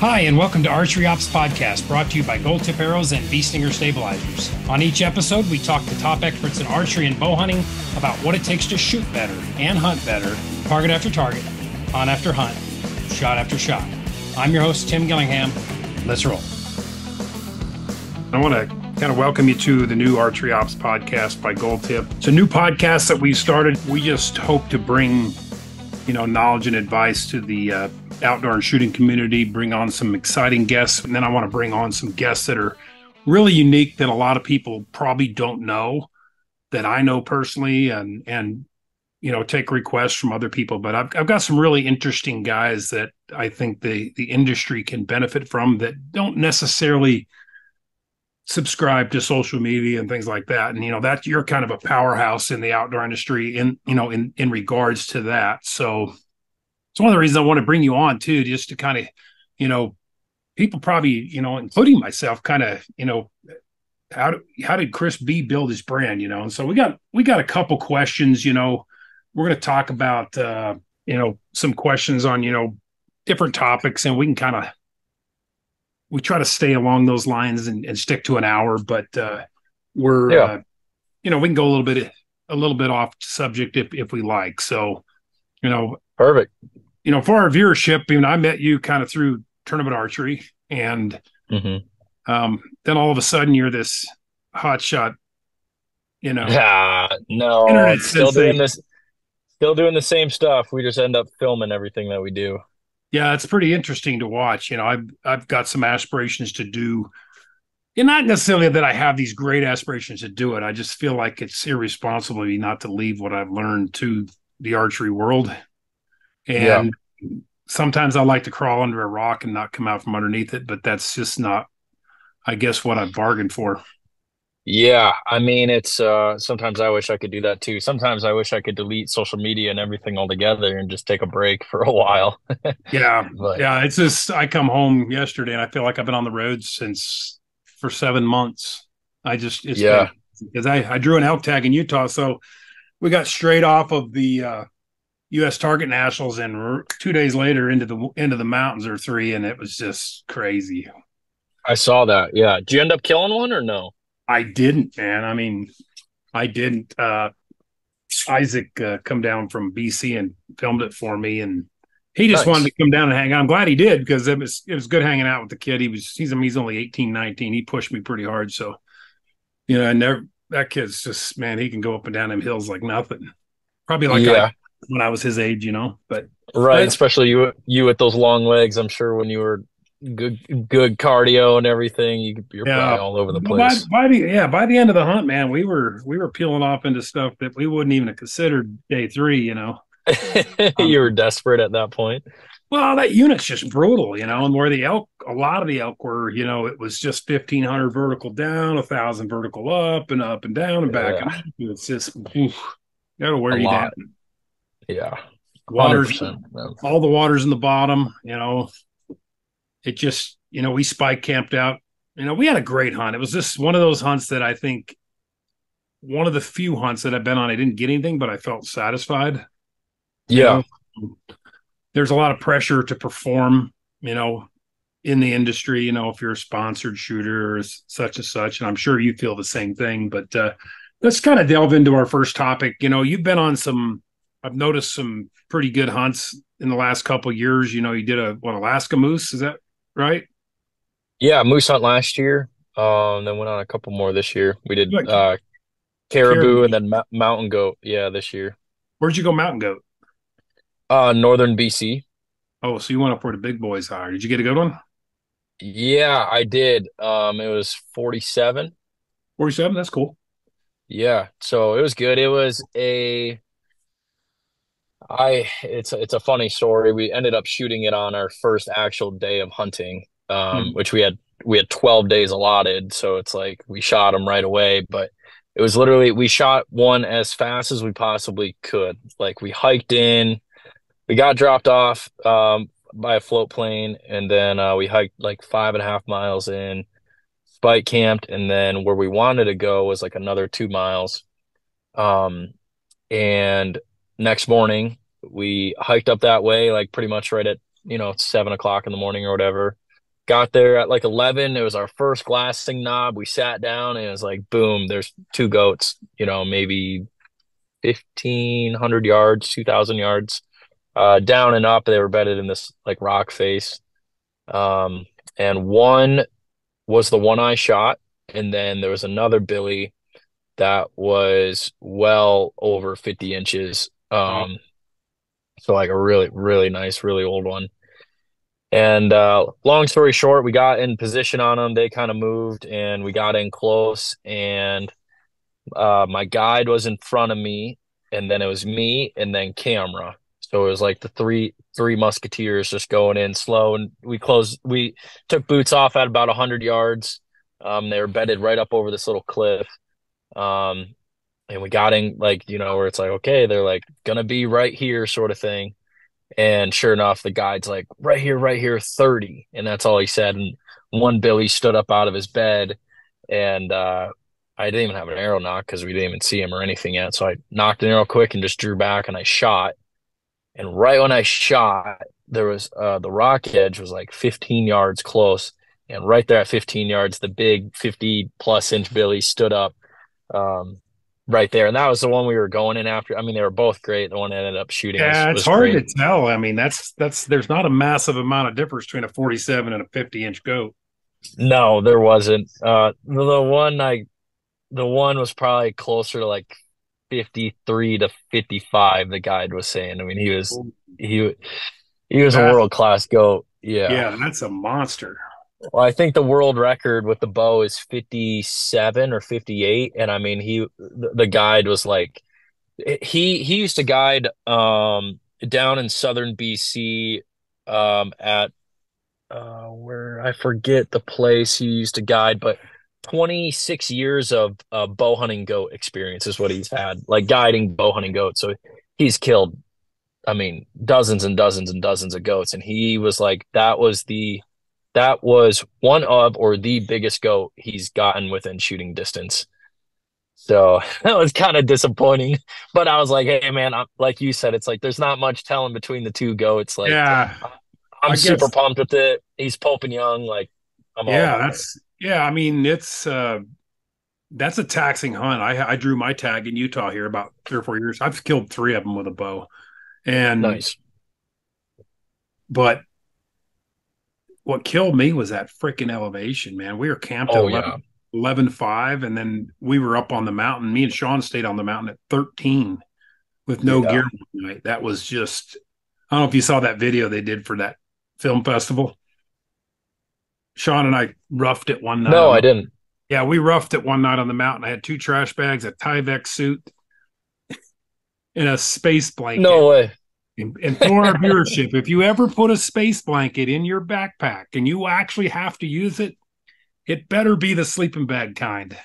Hi, and welcome to Archery Ops Podcast, brought to you by Gold Tip Arrows and Bee Stinger Stabilizers. On each episode, we talk to top experts in archery and bow hunting about what it takes to shoot better and hunt better, target after target, hunt after hunt, shot after shot. I'm your host, Tim Gillingham. Let's roll. I want to kind of welcome you to the new Archery Ops podcast by Gold Tip. It's a new podcast that we started. We just hope to bring, you know, knowledge and advice to the uh, outdoor shooting community, bring on some exciting guests. And then I want to bring on some guests that are really unique that a lot of people probably don't know that I know personally and, and, you know, take requests from other people. But I've, I've got some really interesting guys that I think the, the industry can benefit from that don't necessarily subscribe to social media and things like that. And, you know, that you're kind of a powerhouse in the outdoor industry in, you know, in, in regards to that. So it's one of the reasons I want to bring you on too, just to kind of, you know, people probably, you know, including myself, kind of, you know, how do, how did Chris Bee build his brand, you know? And so we got we got a couple questions, you know. We're going to talk about uh, you know, some questions on, you know, different topics and we can kind of we try to stay along those lines and, and stick to an hour, but uh we're yeah. uh, you know, we can go a little bit a little bit off subject if if we like. So, you know, perfect you know, for our viewership, I mean, I met you kind of through tournament archery, and mm-hmm. um, then all of a sudden you're this hot shot, you know. Yeah, no, internet still doing this, still doing the same stuff. We just end up filming everything that we do. Yeah, it's pretty interesting to watch. You know, I've I've got some aspirations to do. And not necessarily that I have these great aspirations to do it. I just feel like it's irresponsible not to leave what I've learned to the archery world and yeah. sometimes I like to crawl under a rock and not come out from underneath it, but that's just not, I guess, what I've bargained for. Yeah, I mean, it's uh sometimes I wish I could do that too. Sometimes I wish I could delete social media and everything altogether and just take a break for a while. yeah. But, yeah, it's just I come home yesterday and I feel like I've been on the road since for 7 months. I just it's yeah. Because I I drew an elk tag in Utah, so we got straight off of the uh U.S. Target Nationals, and two days later into the into the mountains or three, and it was just crazy. I saw that. Yeah, did you end up killing one or no? I didn't, man. I mean, I didn't. Uh, Isaac uh, come down from BC and filmed it for me, and he just nice. wanted to come down and hang out. I'm glad he did because it was it was good hanging out with the kid. He was he's he's only 18, 19. He pushed me pretty hard, so you know, I never that kid's just man. He can go up and down them hills like nothing. Probably like yeah. When I was his age, you know. But right, especially you you with those long legs. I'm sure when you were good good cardio and everything, you you're yeah. probably all over the place. By, by, the yeah, by the end of the hunt, man, we were we were peeling off into stuff that we wouldn't even have considered day three. You know, um, you were desperate at that point. Well, that unit's just brutal, you know, and where the elk, a lot of the elk were, you know, it was just 1500 vertical down, a thousand vertical up and up and down and back. Yeah. And it's just, oof, that'll wear a you lot. down. Yeah. Waters, all the waters in the bottom, you know, it just, you know, we spike camped out. You know, we had a great hunt. It was just one of those hunts that I think one of the few hunts that I've been on, I didn't get anything, but I felt satisfied. Yeah. You know? There's a lot of pressure to perform, you know, in the industry, you know, if you're a sponsored shooter or such and such. And I'm sure you feel the same thing. But uh, let's kind of delve into our first topic. You know, you've been on some I've noticed some pretty good hunts in the last couple years. You know, you did a what Alaska moose, is that right? Yeah, moose hunt last year. Um, then went on a couple more this year. We did uh, caribou, caribou, and then ma- mountain goat. Yeah, this year. Where'd you go mountain goat? Uh, northern BC. Oh, so you went up where the big boys are. Did you get a good one? Yeah, I did. Um, it was 47. 47, that's cool. Yeah, so it was good. It was a I it's it's a funny story. We ended up shooting it on our first actual day of hunting, um, hmm. which we had we had 12 days allotted. So it's like we shot them right away, but it was literally we shot one as fast as we possibly could. Like we hiked in, we got dropped off um, by a float plane, and then uh, we hiked like five and a half miles in, spike camped, and then where we wanted to go was like another two miles. Um, and next morning we hiked up that way, like pretty much right at, you know, seven o'clock in the morning or whatever. got there at like 11. It was our first glassing knob. We sat down and it was like, boom, there's two goats, you know, maybe 1500 yards, 2000 yards, uh, down and up. They were bedded in this like rock face. Um, and one was the one I shot. And then there was another Billy that was well over 50 inches. Um, so like a really, really nice, really old one. And uh, long story short, we got in position on them. They kind of moved and we got in close. And uh, my guide was in front of me. And then it was me and then camera. So it was like the three three musketeers just going in slow. And we closed, we took boots off at about 100 yards. Um, they were bedded right up over this little cliff. Um, and we got in like, you know, where it's like, okay, they're like gonna be right here, sort of thing. And sure enough, the guide's like, right here, right here, 30. And that's all he said. And one Billy stood up out of his bed and uh, I didn't even have an arrow nock because we didn't even see him or anything yet. So I nocked an arrow quick and just drew back and I shot. And right when I shot, there was uh, the rock edge was like 15 yards close. And right there at 15 yards, the big 50 plus inch Billy stood up um, right there. And that was the one we were going in after. I mean, they were both great. The one that ended up shooting. Yeah, was, it's was hard great. to tell. I mean, that's that's there's not a massive amount of difference between a 47 and a 50 inch goat. No, there wasn't. Uh, the, the one I, the one was probably closer to like 53 to 55. The guide was saying. I mean, he was he he was a world class goat. Yeah. Yeah, that's a monster. Well, I think the world record with the bow is 57 or 58, and I mean he the guide was like he he used to guide um down in southern BC um at uh where I forget the place he used to guide, but 26 years of uh, bow hunting goat experience is what he's had, like guiding bow hunting goats. So he's killed, I mean, dozens and dozens and dozens of goats, and he was like that was the that was one of or the biggest goat he's gotten within shooting distance. So that was kind of disappointing. But I was like, hey man, I'm, like you said, it's like there's not much telling between the two goats. Like yeah, I'm I super guess- pumped with it. He's Pope and Young. Like I'm all yeah, about it. that's yeah. I mean, it's uh, that's a taxing hunt. I I drew my tag in Utah here about three or four years. I've killed three of them with a bow, and nice. but what killed me was that freaking elevation, man. We were camped Oh at 11, yeah. 11 5 and then we were up on the mountain me and sean stayed on the mountain at 13 with no Yeah. gear one night that was just i don't know if you saw that video they did for that film festival sean and i roughed it one night No, I didn't. yeah we roughed it one night on the mountain i had two trash bags a tyvek suit and a space blanket No way. And, for our viewership, if you ever put a space blanket in your backpack and you actually have to use it, it better be the sleeping bag kind.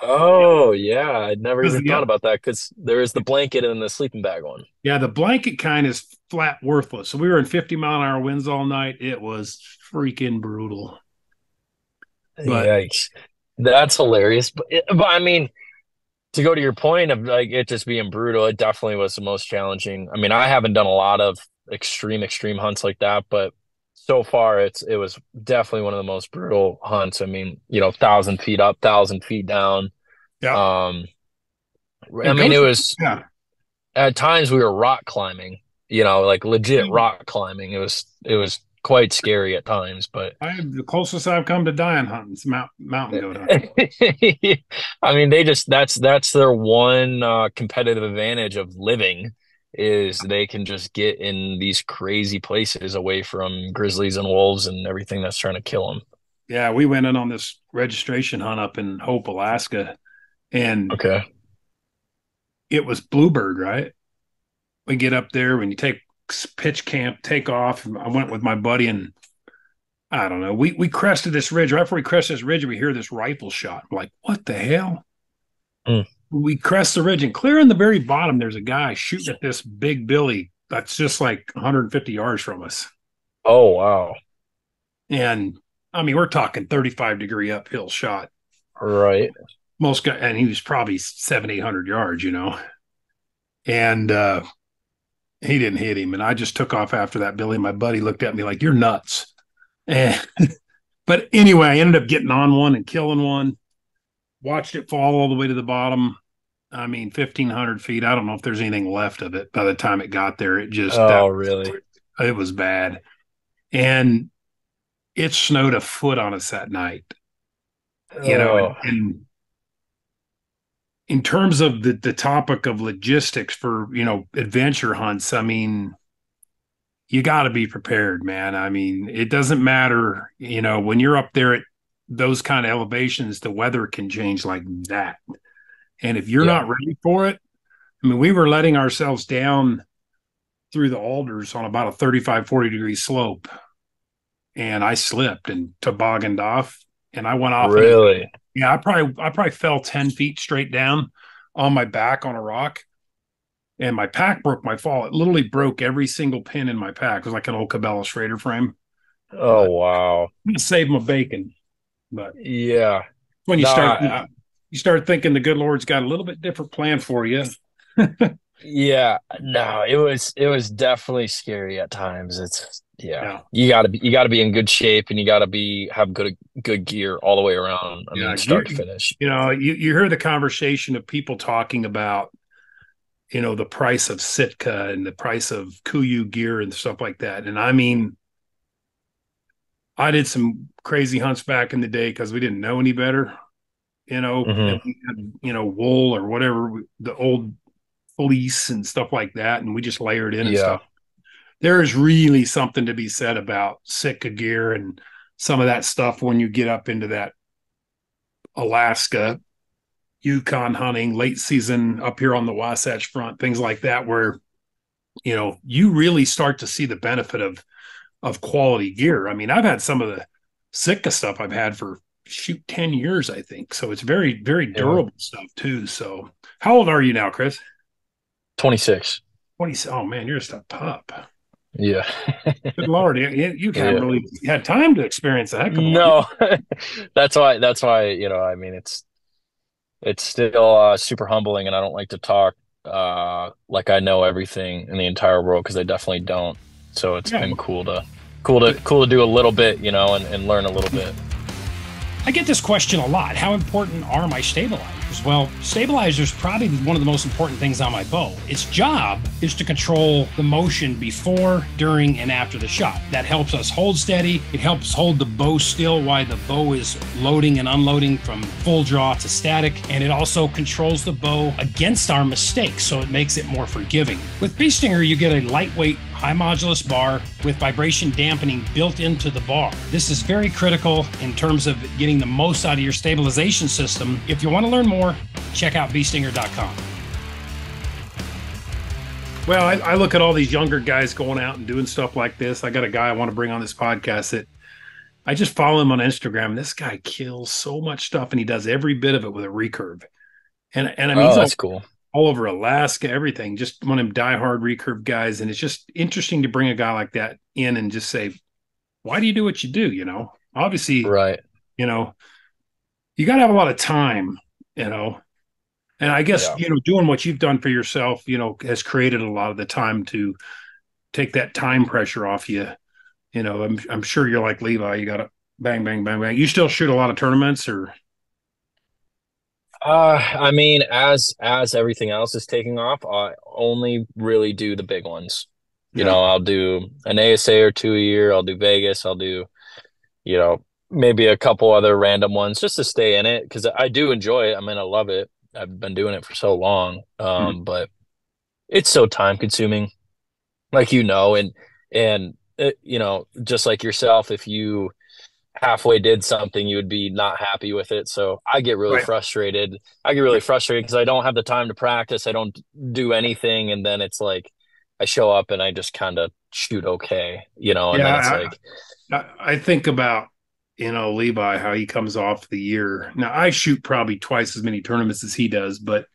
Oh yeah, I'd never even thought about that because there is the blanket and the sleeping bag one. Yeah, the blanket kind is flat worthless. So we were in 50 mile an hour winds all night. It was freaking brutal. But- Yikes. That's hilarious. But, but I mean, to go to your point of like it just being brutal, it definitely was the most challenging. I mean, I haven't done a lot of extreme, extreme hunts like that, but so far it's it was definitely one of the most brutal hunts. I mean, you know, thousand feet up, thousand feet down. Yeah. Um, I mean, it was Yeah. at times we were rock climbing, you know, like legit Mm. rock climbing. It was it was quite scary at times, but I the closest I've come to dying hunting is mount, mountain goat hunting. I mean, they just that's that's their one uh, competitive advantage of living is they can just get in these crazy places away from grizzlies and wolves and everything that's trying to kill them. Yeah, we went in on this registration hunt up in Hope, Alaska, and Okay. it was bluebird, right? We get up there when you take pitch camp, take off. I went with my buddy and I don't know. We we crested this ridge. Right before we crest this ridge, we hear this rifle shot. I'm like, what the hell? Mm. We crest the ridge and clear in the very bottom, there's a guy shooting at this big Billy that's just like 150 yards from us. Oh wow. And I mean, we're talking 35 degree uphill shot. Right. most guy and he was probably seven eight hundred yards you know and uh he didn't hit him and i just took off after that billy my buddy looked at me like you're nuts And, but anyway, I ended up getting on one and killing one. Watched it fall all the way to the bottom. I mean, fifteen hundred feet. I don't know if there's anything left of it by the time it got there. It just oh really it was bad, and it snowed a foot on us that night. You know, Oh, and, and in terms of the the topic of logistics for you know adventure hunts, I mean, you got to be prepared, man. I mean, it doesn't matter, you know, when you're up there at those kind of elevations, the weather can change like that. And if you're Yeah. not ready for it, I mean, we were letting ourselves down through the alders on about a 35, 40 degree slope. And I slipped and tobogganed off and I went off. really? yeah, I probably I probably fell 10 feet straight down on my back on a rock. And my pack broke my fall. It literally broke every single pin in my pack. It was like an old Cabela Schrader frame. Oh wow. Save my bacon. But Yeah. when you No, start I- you start thinking the good Lord's got a little bit different plan for you. Yeah, no, it was it was definitely scary at times. It's yeah. Yeah. You gotta be you gotta be in good shape and you gotta be have good good gear all the way around. I Yeah, mean, start you- to finish. You know, you, you hear the conversation of people talking about, you know, the price of Sitka and the price of KUIU gear and stuff like that. And I mean, I did some crazy hunts back in the day because we didn't know any better, you know, Mhm. had, you know, wool or whatever, the old fleece and stuff like that. And we just layered in and stuff. There is really something to be said about Sitka gear and some of that stuff when you get up into that Alaska, Yukon hunting, late season up here on the Wasatch Front, things like that, where you know you really start to see the benefit of of quality gear. I mean, I've had some of the Sitka stuff I've had for shoot 10 years, I think. So it's very, very Yeah. durable stuff too. So how old are you now, Chris? 26. 20. Oh man, you're just a pup. Yeah. Good Lord. You, you haven't Yeah. really had time to experience that. No. That's why that's why, you know, I mean it's it's still uh super humbling and I don't like to talk uh like I know everything in the entire world because I definitely don't. So it's Yeah. been cool to cool to cool to do a little bit, you know, and, and learn a little bit. I get this question a lot. How important are my stabilizers? Well, stabilizers probably one of the most important things on my bow. Its job is to control the motion before, during, and after the shot. That helps us hold steady. It helps hold the bow still while the bow is loading and unloading from full draw to static. And it also controls the bow against our mistakes, so it makes it more forgiving. With Bee Stinger, you get a lightweight high modulus bar with vibration dampening built into the bar. This is very critical in terms of getting the most out of your stabilization system. If you want to learn more, check out beestinger.com. Well, I, I look at all these younger guys going out and doing stuff like this. I got a guy I want to bring on this podcast that I just follow him on Instagram. This guy kills so much stuff and he does every bit of it with a recurve. And and I mean, Oh, he's all that's cool. All over Alaska, everything. Just one of them diehard recurve guys, and it's just interesting to bring a guy like that in and just say, "Why do you do what you do?" You know, obviously, Right. you know, you got to have a lot of time, you know, and I guess Yeah. you know, doing what you've done for yourself, you know, has created a lot of the time to take that time pressure off you. You know, I'm I'm sure you're like Levi. You got to bang, bang, bang, bang. You still shoot a lot of tournaments, or Uh, I mean, as as everything else is taking off, I only really do the big ones. You Yeah. know, I'll do an ASA or two a year. I'll do Vegas. I'll do, you know, maybe a couple other random ones just to stay in it because I do enjoy it. I mean, I love it. I've been doing it for so long. Um, but it's so time consuming, like you know, and and it, you know, just like yourself, if you halfway did something, you would be not happy with it. So I get really Right. frustrated. I get really frustrated because I don't have the time to practice. I don't do anything, and then it's like I show up and I just kind of shoot okay, you know, and Yeah, then it's I- like, I, think about you know Levi how he comes off the year. Now I shoot probably twice as many tournaments as he does, but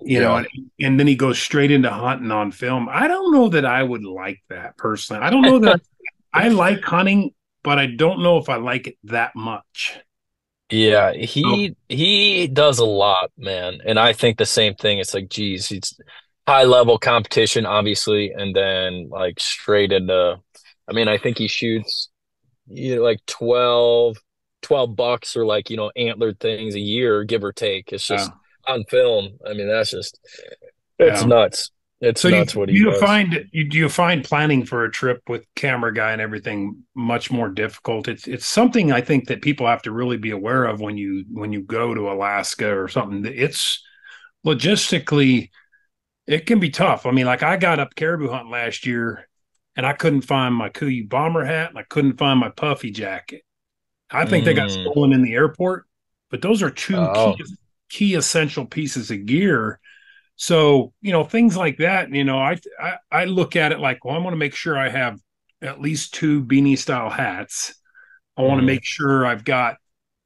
you know, and, and then he goes straight into hunting on film. I don't know that I would like that personally. I don't know that I like hunting, but I don't know if I like it that much. yeah, he he does a lot, man, and I think the same thing. It's like, geez, it's high level competition, obviously, and then like straight into. I mean, I think he shoots you know, like 12, 12 bucks or like, you know, antlered things a year, give or take. It's just yeah. on film. I mean, that's just, it's yeah. nuts. It's so nuts you, what he you does. find you do you find planning for a trip with camera guy and everything much more difficult. It's it's something I think that people have to really be aware of when you when you go to Alaska or something. It's logistically it can be tough. I mean, like I got up caribou hunt last year and I couldn't find my KUIU bomber hat and I couldn't find my puffy jacket. I think mm. they got mm. stolen in the airport, but those are two oh. key, key essential pieces of gear so, you know, things like that, you know, I, I, I look at it like, well, I want to make sure I have at least two beanie style hats. I want to mm-hmm. make sure I've got,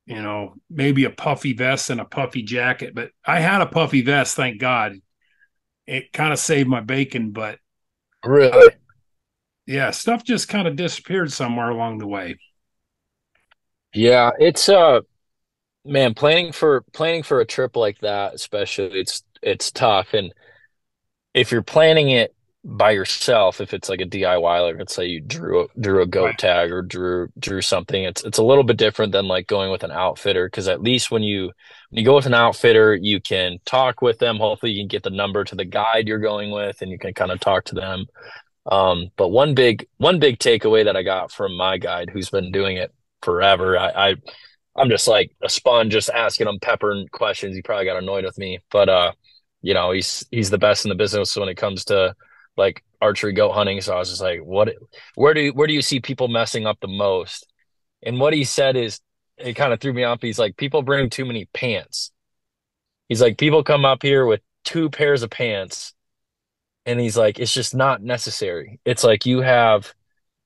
you know, maybe a puffy vest and a puffy jacket. But I had a puffy vest, thank God. It kind of saved my bacon, but really, yeah, stuff just kind of disappeared somewhere along the way. Yeah, it's uh man, planning for planning for a trip like that, especially it's it's tough. And if you're planning it by yourself, if it's like a DIY, like let's say you drew drew a goat right. tag or drew drew something, it's it's a little bit different than like going with an outfitter because at least when you when you go with an outfitter, you can talk with them. Hopefully, you can get the number to the guide you're going with, and you can kind of talk to them. Um, but one big one big takeaway that I got from my guide, who's been doing it forever, I, I I'm just like a sponge, just asking him peppering questions. He probably got annoyed with me, but uh, you know, he's he's the best in the business when it comes to like archery goat hunting. So I was just like, what? Where do you, where do you see people messing up the most? And what he said is, it kind of threw me off. He's like, people bring too many pants. He's like, people come up here with two pairs of pants, and he's like, it's just not necessary. It's like you have,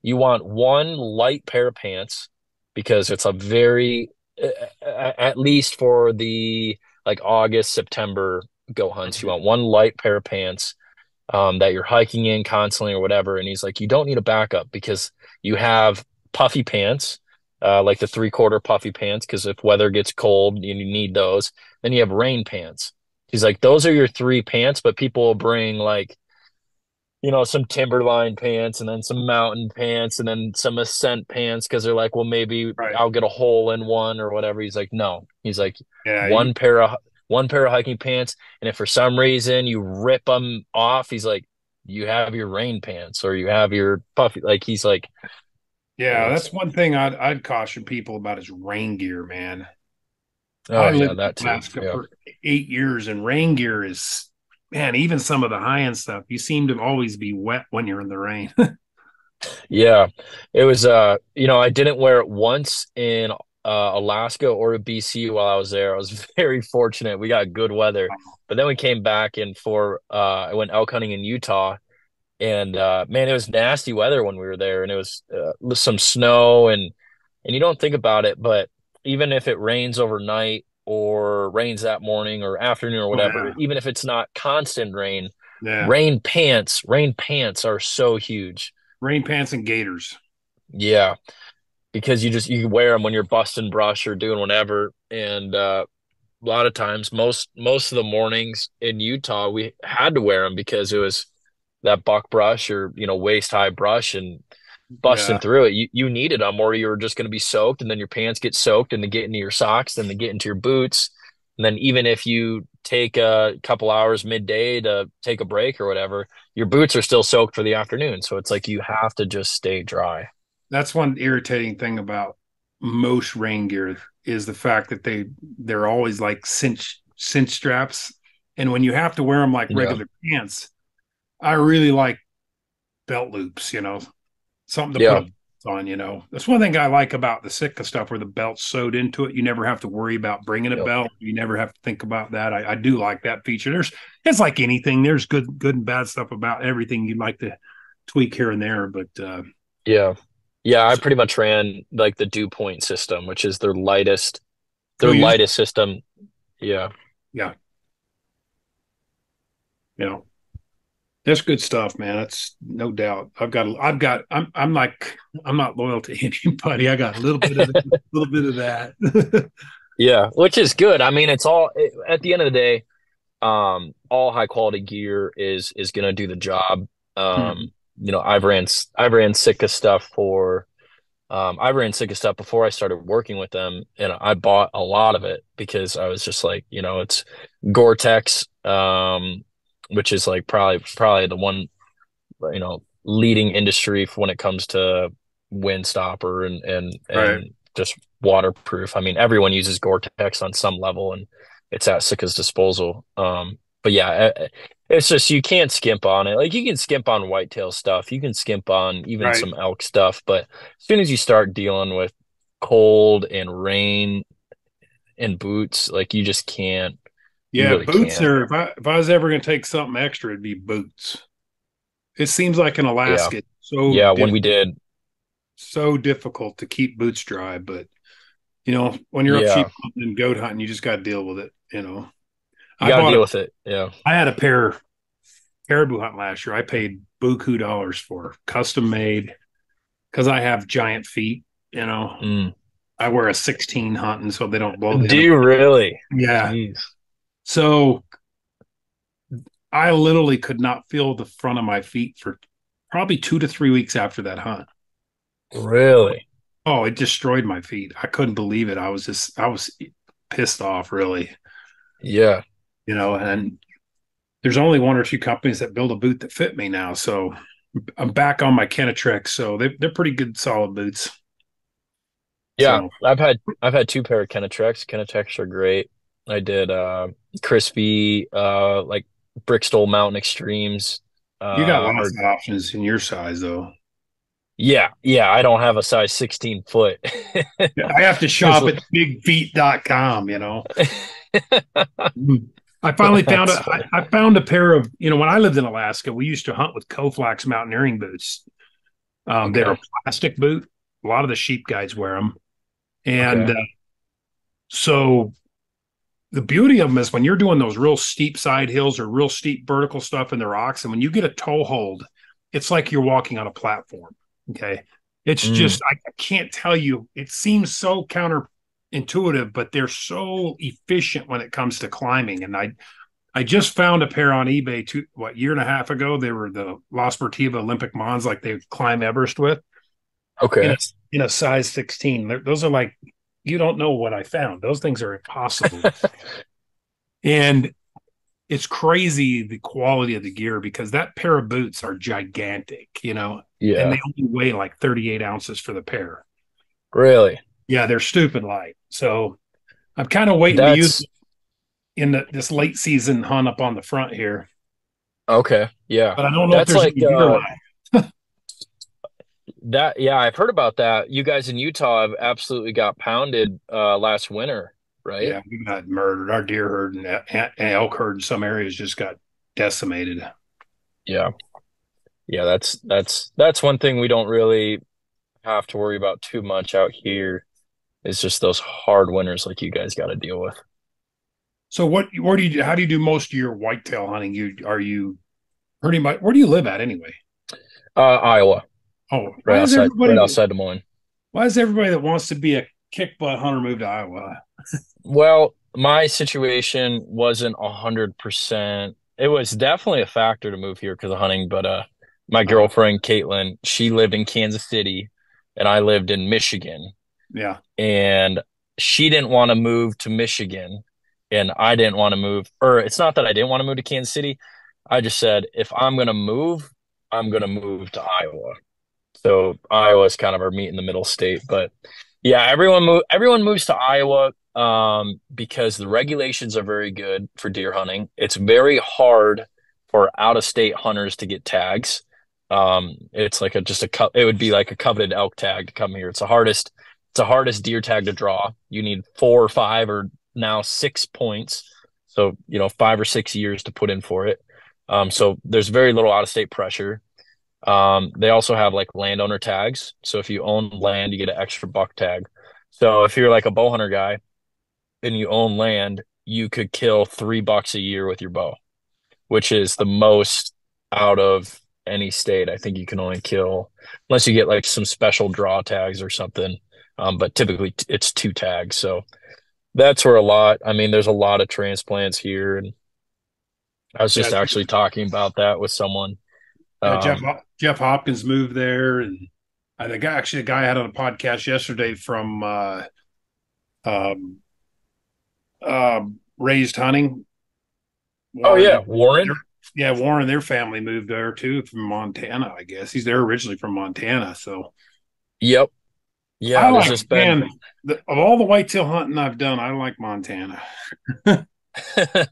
you want one light pair of pants because it's a very at least for the like August, September go hunts, you want one light pair of pants um, that you're hiking in constantly or whatever. And he's like, you don't need a backup because you have puffy pants, uh, like the three quarter puffy pants, because if weather gets cold, you need those. Then you have rain pants. He's like, those are your three pants, but people will bring like you know, some timberline pants and then some mountain pants and then some ascent pants because they're like, well, maybe right. I'll get a hole in one or whatever. He's like, no. He's like, yeah, one you... pair of one pair of hiking pants, and if for some reason you rip them off, he's like, you have your rain pants or you have your puffy. Like he's like, yeah, that's one thing I'd I'd caution people about is rain gear, man. Oh I yeah, that too. Alaska yeah. for eight years, and rain gear is man, even some of the high end stuff, you seem to always be wet when you're in the rain. yeah, it was. Uh, you know, I didn't wear it once in uh, Alaska or BC while I was there. I was very fortunate. We got good weather, but then we came back and for uh, I went elk hunting in Utah, and uh, man, it was nasty weather when we were there, and it was uh, some snow and and you don't think about it, but even if it rains overnight or rains that morning or afternoon or whatever, yeah. even if it's not constant rain, yeah. rain pants, rain pants are so huge. Rain pants and gaiters. Yeah. Because you just you wear them when you're busting brush or doing whatever. And uh, a lot of times, most most of the mornings in Utah, we had to wear them because it was that buck brush or you know waist high brush, and busting yeah. through it. You you needed them, or you were just going to be soaked, and then your pants get soaked, and they get into your socks, then they get into your boots, and then even if you take a couple hours midday to take a break or whatever, your boots are still soaked for the afternoon. So it's like you have to just stay dry. That's one irritating thing about most rain gear is the fact that they they're always like cinch cinch straps, and when you have to wear them like regular yeah. pants, I really like belt loops. You know, something to yeah. put on, you know. That's one thing I like about the Sitka stuff where the belt's sewed into it. You never have to worry about bringing a belt. You never have to think about that. I, I, do like that feature. There's it's like anything. There's good good and bad stuff about everything you'd like to tweak here and there, but uh yeah. Yeah, I pretty much ran like the dew point system, which is their lightest their lightest system. Yeah. Yeah. You know, that's good stuff, man. That's no doubt. I've got, I've got, I'm, I'm like, I'm not loyal to anybody. I got a little bit of, a little bit of that. yeah, which is good. I mean, it's all at the end of the day. Um, all high quality gear is is gonna do the job. Um, hmm. You know, I've ran I've ran Sitka stuff for Um, I ran Sitka stuff before I started working with them, and I bought a lot of it because I was just like, you know, it's Gore-Tex, um, which is like probably probably the one, you know, leading industry when it comes to wind stopper and and and just waterproof. I mean, everyone uses Gore-Tex on some level, and it's at Sitka's disposal. Um, but yeah, it's just you can't skimp on it. Like you can skimp on whitetail stuff, you can skimp on even Right. some elk stuff, but as soon as you start dealing with cold and rain and boots, like you just can't. Yeah, really boots can't. are if I if I was ever gonna take something extra, it'd be boots. It seems like in Alaska, it's so yeah. When we did, so difficult to keep boots dry, but you know, when you're up sheep hunting and goat hunting, you just got to deal with it. You know, you I got to bought deal a, with it. Yeah. I had a pair caribou hunt last year. I paid buku dollars for custom made because I have giant feet. You know, Mm. I wear a 16 hunting so they don't blow Do you really? Yeah, Jeez. so I literally could not feel the front of my feet for probably two to three weeks after that hunt. Really? Oh, it destroyed my feet. I couldn't believe it. I was just, I was pissed off, really. Yeah. You know, and there's only one or two companies that build a boot that fit me now. So I'm back on my Kenetreks. So they, they're pretty good, solid boots. Yeah. So I've had I've had two pair of Kenetreks. Kenetreks are great. I did uh Crispi uh like Brickstone Mountain Extremes. Uh, you got lots or of options in your size, though. yeah, yeah, I don't have a size 16 foot. I have to shop at bigfeet.com, you know. I finally found a. I, I found a pair of you know when I lived in Alaska we used to hunt with Koflachs mountaineering boots. Um, they're a plastic boot. A lot of the sheep guides wear them, and Okay. uh, so the beauty of them is when you're doing those real steep side hills or real steep vertical stuff in the rocks, and when you get a toe hold, it's like you're walking on a platform. Okay, it's Mm. just I, I can't tell you. It seems so counterintuitive, but they're so efficient when it comes to climbing. And I I just found a pair on eBay two what year and a half ago. They were the La Sportiva Olympus Mons, like they climb Everest with in Okay. a in a size 16. They're- those are like you don't know what I found. Those things are impossible. and it's crazy the quality of the gear because that pair of boots are gigantic, you know, Yeah, and they only weigh like 38 ounces for the pair. Really? Yeah, they're stupid light. So I'm kind of waiting to use in the, this late season hunt up on the front here, okay. Yeah. but I don't know if there's like any uh left. that yeah, I've heard about that. You guys in Utah have absolutely got pounded uh last winter, right? Yeah, we got murdered. Our deer herd and, and elk herd in some areas just got decimated. Yeah. Yeah, that's that's that's one thing we don't really have to worry about too much out here. It's just those hard winters like you guys got to deal with. So what? Where do you? How do you do most of your whitetail hunting? You are you pretty much? Where do you live at anyway? Uh, Iowa, Oh, right outside, right outside Des Moines. Why is everybody that wants to be a kick butt hunter move to Iowa? Well, my situation wasn't a hundred percent. It was definitely a factor to move here because of hunting, but uh, my Uh, girlfriend Caitlin, she lived in Kansas City, and I lived in Michigan, yeah, and she didn't want to move to Michigan, and I didn't want to move. Or it's not that I didn't want to move to Kansas City. I just said if I'm gonna move, I'm gonna move to Iowa. So Iowa's kind of our meet in the middle state, but yeah, everyone move everyone moves to Iowa um, because the regulations are very good for deer hunting. It's very hard for out of state hunters to get tags. Um, it's like a just a it would be like a coveted elk tag to come here. It's the hardest it's the hardest deer tag to draw. You need four or five or now six points. So, you know, five or six years to put in for it. Um, so there's very little out of state pressure. Um, they also have like landowner tags. So if you own land, you get an extra buck tag. So if you're like a bow hunter guy and you own land, you could kill three bucks a year with your bow, which is the most out of any state. I think you can only kill unless you get like some special draw tags or something. Um, but typically t- it's two tags. So that's where a lot, I mean, there's a lot of transplants here. And I was yeah. just actually talking about that with someone. yeah Jeff Um, Hop- Jeff Hopkins moved there, and I think actually a guy had on a podcast yesterday from uh, um, uh, raised hunting. Warren, oh yeah, Warren. Yeah, Warren. Their family moved there too from Montana. I guess he's there originally from Montana. So. Yep. Yeah, I like, just been... man, the, of all the whitetail hunting I've done, I like Montana.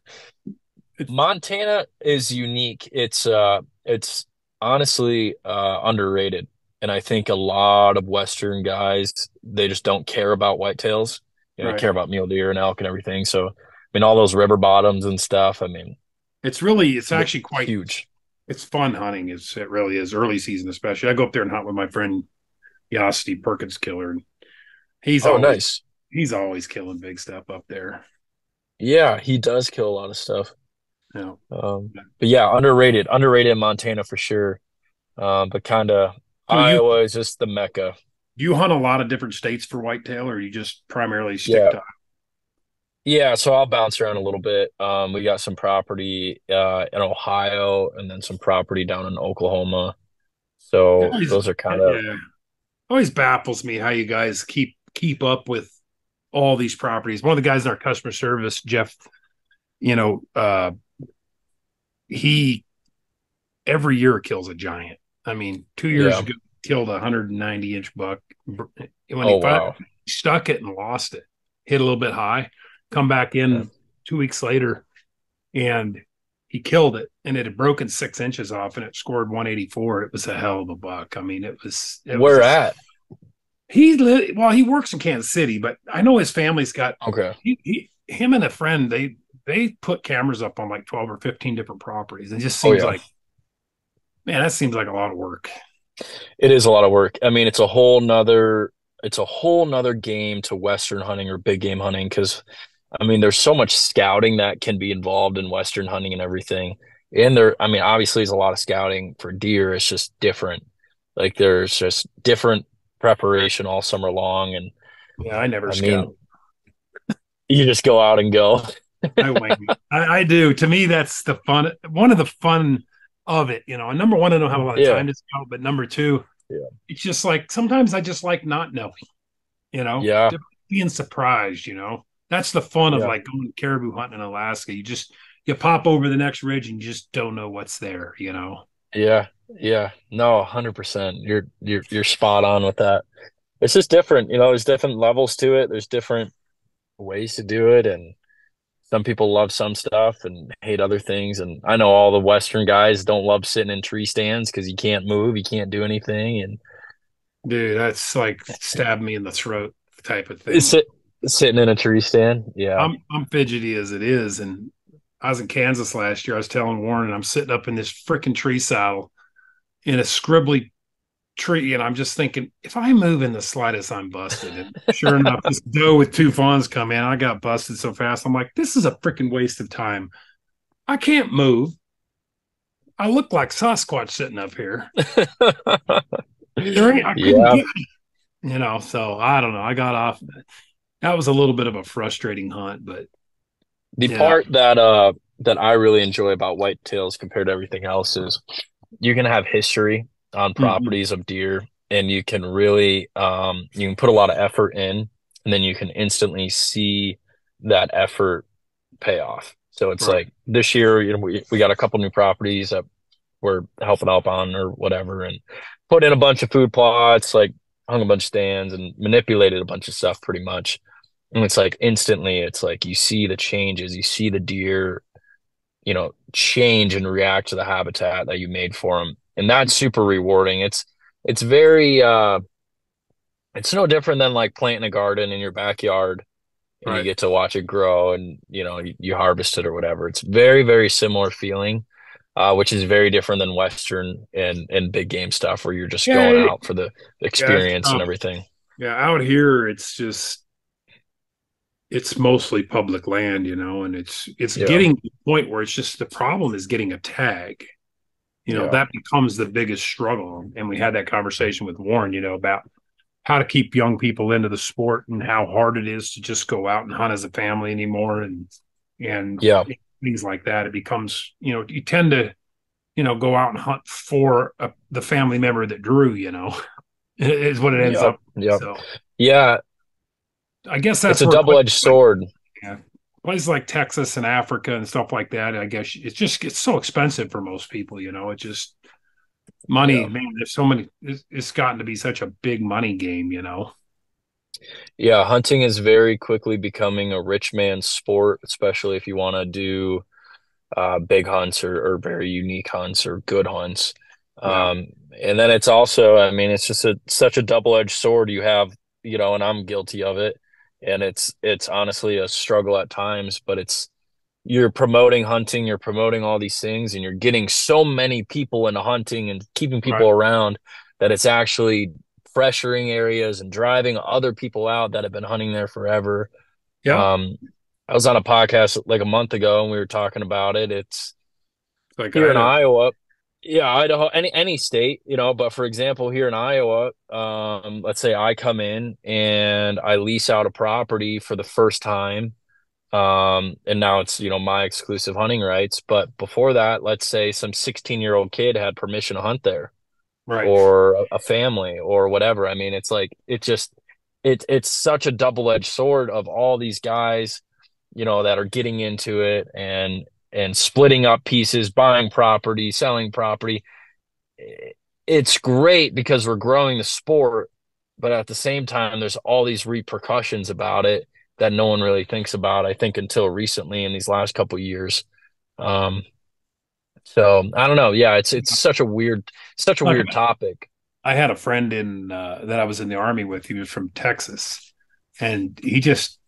Montana is unique. It's uh, it's honestly uh, underrated. And I think a lot of Western guys, they just don't care about whitetails. You know, right. They care about mule deer and elk and everything. So, I mean, all those river bottoms and stuff. I mean, it's really, it's actually quite huge. It's fun hunting. It's, it really is early season, especially. I go up there and hunt with my friend Yasti Perkins Killer. He's oh, always, nice. He's always killing big stuff up there. Yeah, he does kill a lot of stuff. Yeah. Um, but yeah, underrated, underrated in Montana for sure. Um, but kind of so Iowa you, is just the mecca. Do you hunt a lot of different states for whitetail, or you just primarily stick yeah. to? Yeah, so I'll bounce around a little bit. Um, we got some property uh, in Ohio, and then some property down in Oklahoma. So those are kind of yeah. Always baffles me how you guys keep keep up with all these properties. One of the guys in our customer service, Jeff, you know, uh, he every year kills a giant. I mean, two years yeah. ago killed a 190 inch buck. When oh, he wow. stuck it and lost it, hit a little bit high, come back in yeah. two weeks later, and he killed it. And it had broken six inches off, and it scored 184. It was a hell of a buck. I mean, it was. It Where was, at? He li- well, he works in Kansas City, but I know his family's got. Okay. He, he, him and a friend they they put cameras up on like 12 or 15 different properties. It just oh, seems oh, yeah. like, man, that seems like a lot of work. It is a lot of work. I mean, it's a whole nother, it's a whole nother game to Western hunting or big game hunting. Cause I mean, there's so much scouting that can be involved in Western hunting and everything. And there, I mean, obviously there's a lot of scouting for deer. It's just different. Like there's just different preparation all summer long. And yeah, I never I scout. Mean, you just go out and go. I wing. I, I, do. To me, that's the fun. One of the fun of it, you know. And number one, I don't have a lot of yeah. time to scout, but number two, yeah. it's just like sometimes I just like not knowing, you know. Yeah. Being surprised, you know. That's the fun of like going caribou hunting in Alaska. You just you pop over the next ridge and you just don't know what's there, you know. Yeah. Yeah. No, hundred percent. You're you're you're spot on with that. It's just different, you know. There's different levels to it. There's different ways to do it, and some people love some stuff and hate other things. And I know all the Western guys don't love sitting in tree stands because you can't move, you can't do anything. And dude, that's like stab me in the throat type of thing. Sit, sitting in a tree stand, yeah. I'm I'm fidgety as it is, and I was in Kansas last year. I was telling Warren, I'm sitting up in this freaking tree saddle in a scribbly tree, and I'm just thinking, if I move in the slightest, I'm busted. And sure enough, this doe with two fawns come in. I got busted so fast. I'm like, this is a freaking waste of time. I can't move. I look like Sasquatch sitting up here. there ain't, yeah. Get, you know, so I don't know. I got off. That was a little bit of a frustrating hunt, but the yeah. part that uh that I really enjoy about whitetails compared to everything else is you can have history on mm-hmm. properties mm-hmm. of deer and you can really um, you can put a lot of effort in and then you can instantly see that effort pay off so it's right. like this year you know we, we got a couple new properties that we're helping out on or whatever and put in a bunch of food plots like hung a bunch of stands and manipulated a bunch of stuff pretty much and it's like instantly it's like you see the changes you see the deer you know change and react to the habitat that you made for them and that's super rewarding. It's it's very uh it's no different than like planting a garden in your backyard and right. you get to watch it grow and you know you, you, harvest it or whatever. It's very very similar feeling. Uh, which is very different than Western and and big game stuff, where you're just yeah, going out for the experience yeah, and everything. Yeah, out here it's just it's mostly public land, you know, and it's it's yeah. getting to the point where it's just the problem is getting a tag you know yeah. that becomes the biggest struggle and we had that conversation with warren you know about how to keep young people into the sport and how hard it is to just go out and hunt as a family anymore and and yeah things like that it becomes you know you tend to you know go out and hunt for a, the family member that drew you know is what it ends Yep. up. Yep. So Yeah. I guess that's It's a double-edged sword. yeah, places like Texas and Africa and stuff like that. I guess it's just it's so expensive for most people. You know, it just money, Yeah. man. There's so many. It's, it's gotten to be such a big money game. You know. Yeah, hunting is very quickly becoming a rich man's sport, especially if you want to do uh, big hunts or, or very unique hunts or good hunts. Yeah. Um, and then it's also, I mean, it's just a such a double-edged sword. You have, you know, and I'm guilty of it. And it's it's honestly a struggle at times, but it's you're promoting hunting, you're promoting all these things, and you're getting so many people into hunting and keeping people Right. around that it's actually pressuring areas and driving other people out that have been hunting there forever. Yeah. Um, I was on a podcast like a month ago and we were talking about it. It's like here in Iowa. Yeah, Idaho, any any state, you know, but for example, here in Iowa, um, let's say I come in and I lease out a property for the first time. Um, and now it's, you know, my exclusive hunting rights. But before that, let's say some 16-year-old kid had permission to hunt there right. or a- a family or whatever. I mean, it's like it just it it's such a double-edged sword of all these guys, you know, that are getting into it and and splitting up pieces, buying property, selling property. It's great because we're growing the sport, but at the same time, there's all these repercussions about it that no one really thinks about, I think, until recently in these last couple of years. Um, so I don't know. Yeah, it's it's such a weird, such a weird topic. I had a friend in uh, that I was in the army with. He was from Texas, and he just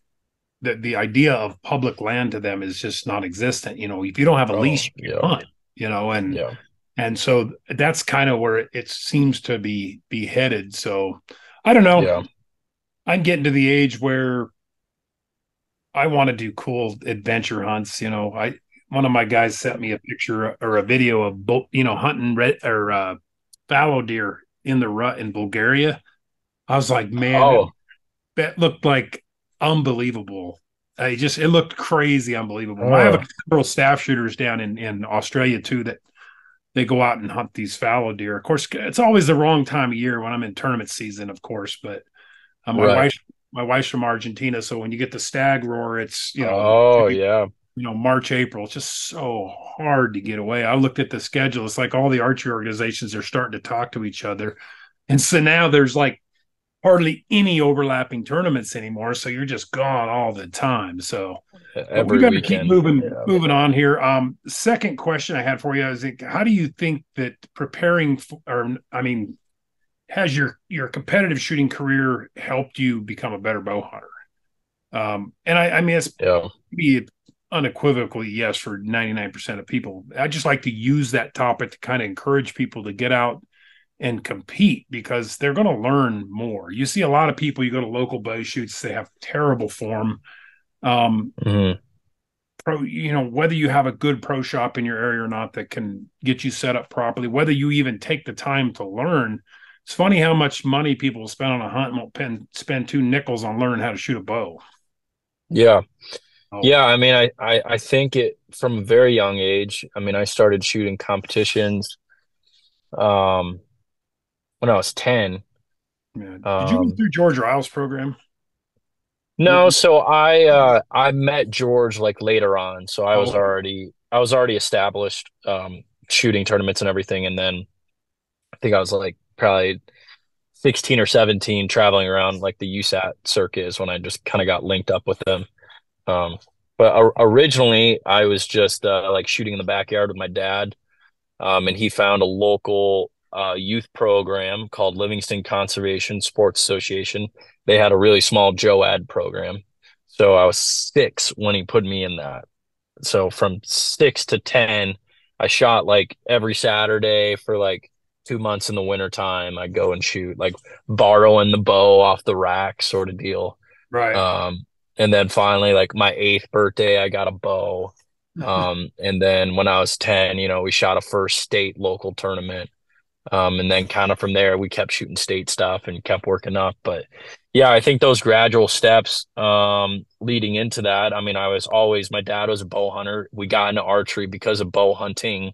the the idea of public land to them is just non-existent. You know, if you don't have a Oh, lease, you yeah. You know, and Yeah. and so that's kind of where it seems to be be headed. So I don't know. Yeah. I'm getting to the age where I want to do cool adventure hunts. You know, I one of my guys sent me a picture or a video of bo- you know hunting red or uh, fallow deer in the rut in Bulgaria. I was like, man, Oh, that looked like unbelievable. I just it looked crazy, unbelievable. I have Oh. several staff shooters down in in Australia too that they go out and hunt these fallow deer. Of course, it's always the wrong time of year when I'm in tournament season, of course. But uh, my Right. wife, my wife's from Argentina, so when you get the stag roar, it's you know, oh yeah. you know, March, April. It's just so hard to get away. I looked at the schedule. It's like all the archery organizations are starting to talk to each other. And so now there's like hardly any overlapping tournaments anymore. So you're just gone all the time. So we got to keep moving Yeah. moving on here. Um, second question I had for you is like, how do you think that preparing for, or I mean, has your your competitive shooting career helped you become a better bow hunter? Um, and I, I mean, it's Yeah. be unequivocally yes for 99% of people. I just like to use that topic to kind of encourage people to get out and compete because they're going to learn more. You see a lot of people, you go to local bow shoots, they have terrible form. Um, Mhm. pro, you know, whether you have a good pro shop in your area or not that can get you set up properly, whether you even take the time to learn. It's funny how much money people spend on a hunt and won't pen, spend two nickels on learning how to shoot a bow. Yeah. Oh. Yeah, I mean, I, I, I think it from a very young age. I mean, I started shooting competitions um when I was 10. Yeah. Did you go Um, through George Ryals' program? No, so I uh I met George like later on. So I was Oh. already I was already established um shooting tournaments and everything and then I think I was like probably 16 or 17 traveling around like the USAT circuit is when I just kind of got linked up with them. Um but originally I was just uh like shooting in the backyard with my dad. Um and he found a local uh youth program called Livingston Conservation Sports Association they had a really small JOAD program. So I was six when he put me in that. So from six to 10, I shot like every Saturday for like two months in the wintertime. I'd go and shoot, like borrowing the bow off the rack sort of deal. Right. Um, and then finally, like my eighth birthday, I got a bow. Um, and then when I was 10, you know, we shot a first state local tournament. Um, and then kind of from there, we kept shooting state stuff and kept working up. But yeah, I think those gradual steps, um, leading into that, I mean, I was always, my dad was a bow hunter. We got into archery because of bow hunting,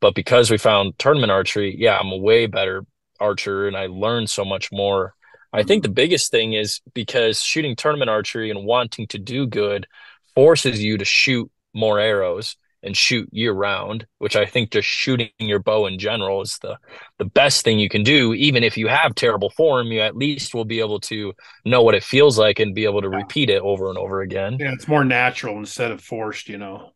but because we found tournament archery, yeah, I'm a way better archer and I learned so much more. I think the biggest thing is because shooting tournament archery and wanting to do good forces you to shoot more arrows and shoot year round, which I think just shooting your bow in general is the the best thing you can do. Even if you have terrible form, you at least will be able to know what it feels like and be able to repeat it over and over again. Yeah, it's more natural instead of forced, you know.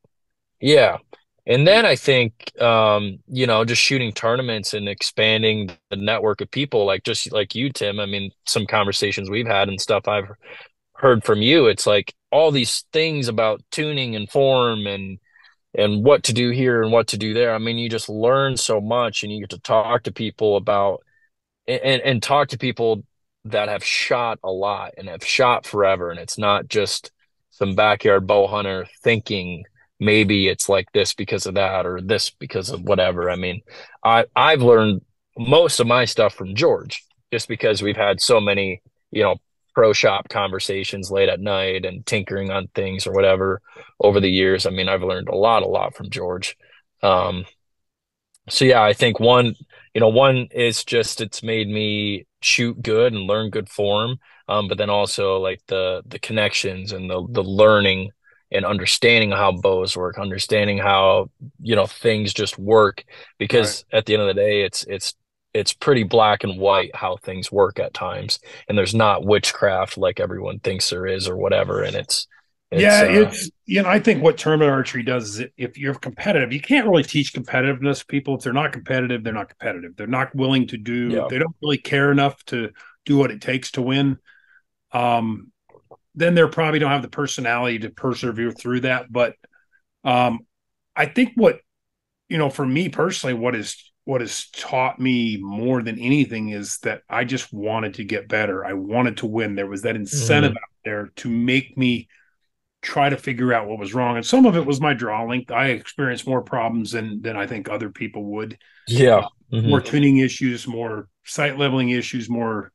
Yeah. And then I think um, you know, just shooting tournaments and expanding the network of people like just like you, Tim. I mean, some conversations we've had and stuff I've heard from you, it's like all these things about tuning and form and and what to do here and what to do there. I mean, you just learn so much and you get to talk to people about and, and talk to people that have shot a lot and have shot forever. And it's not just some backyard bow hunter thinking maybe it's like this because of that or this because of whatever. I mean, I, I've learned most of my stuff from George just because we've had so many, you know, pro shop conversations late at night and tinkering on things or whatever over the years. I mean, I've learned a lot, a lot from George. Um, so yeah, I think one, you know, one is just it's made me shoot good and learn good form. Um, but then also like the the connections and the the learning and understanding how bows work, understanding how you know things just work. Because right. at the end of the day, it's it's it's pretty black and white how things work at times and there's not witchcraft like everyone thinks there is or whatever and it's, it's yeah uh, it's you know i think what tournament archery does is if you're competitive you can't really teach competitiveness people. If they're not competitive they're not competitive. They're not willing to do yeah. they don't really care enough to do what it takes to win. Um then they're probably don't have the personality to persevere through that but um i think what you know for me personally what is what has taught me more than anything is that I just wanted to get better. I wanted to win. There was that incentive mm. out there to make me try to figure out what was wrong. And some of it was my draw length. I experienced more problems than than I think other people would. Yeah. Uh, mm-hmm. More tuning issues, more sight leveling issues, more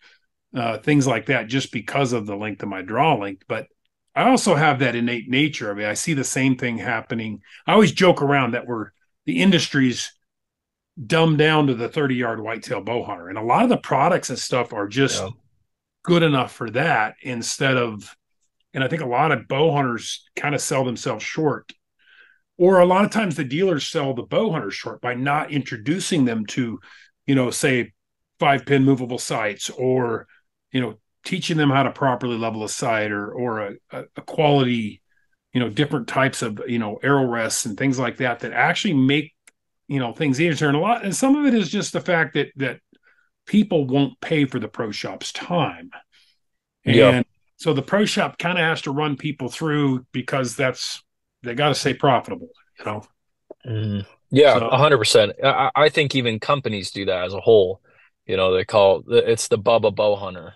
uh, things like that, just because of the length of my draw length. But I also have that innate nature. I mean, I see the same thing happening. I always joke around that we're the industry's dumbed down to the 30 yard whitetail bow hunter. And a lot of the products and stuff are just yeah. good enough for that instead of, and I think a lot of bow hunters kind of sell themselves short. Or a lot of times the dealers sell the bow hunters short by not introducing them to, you know, say five pin movable sights or, you know, teaching them how to properly level a sight or or a, a quality, you know, different types of, you know, arrow rests and things like that that actually make you know things easier and a lot and some of it is just the fact that that people won't pay for the pro shop's time. And yeah. so the pro shop kind of has to run people through because that's they got to stay profitable you know? Mm. yeah a 100% I, I think even companies do that as a whole. You know they call it's the bubba bow hunter.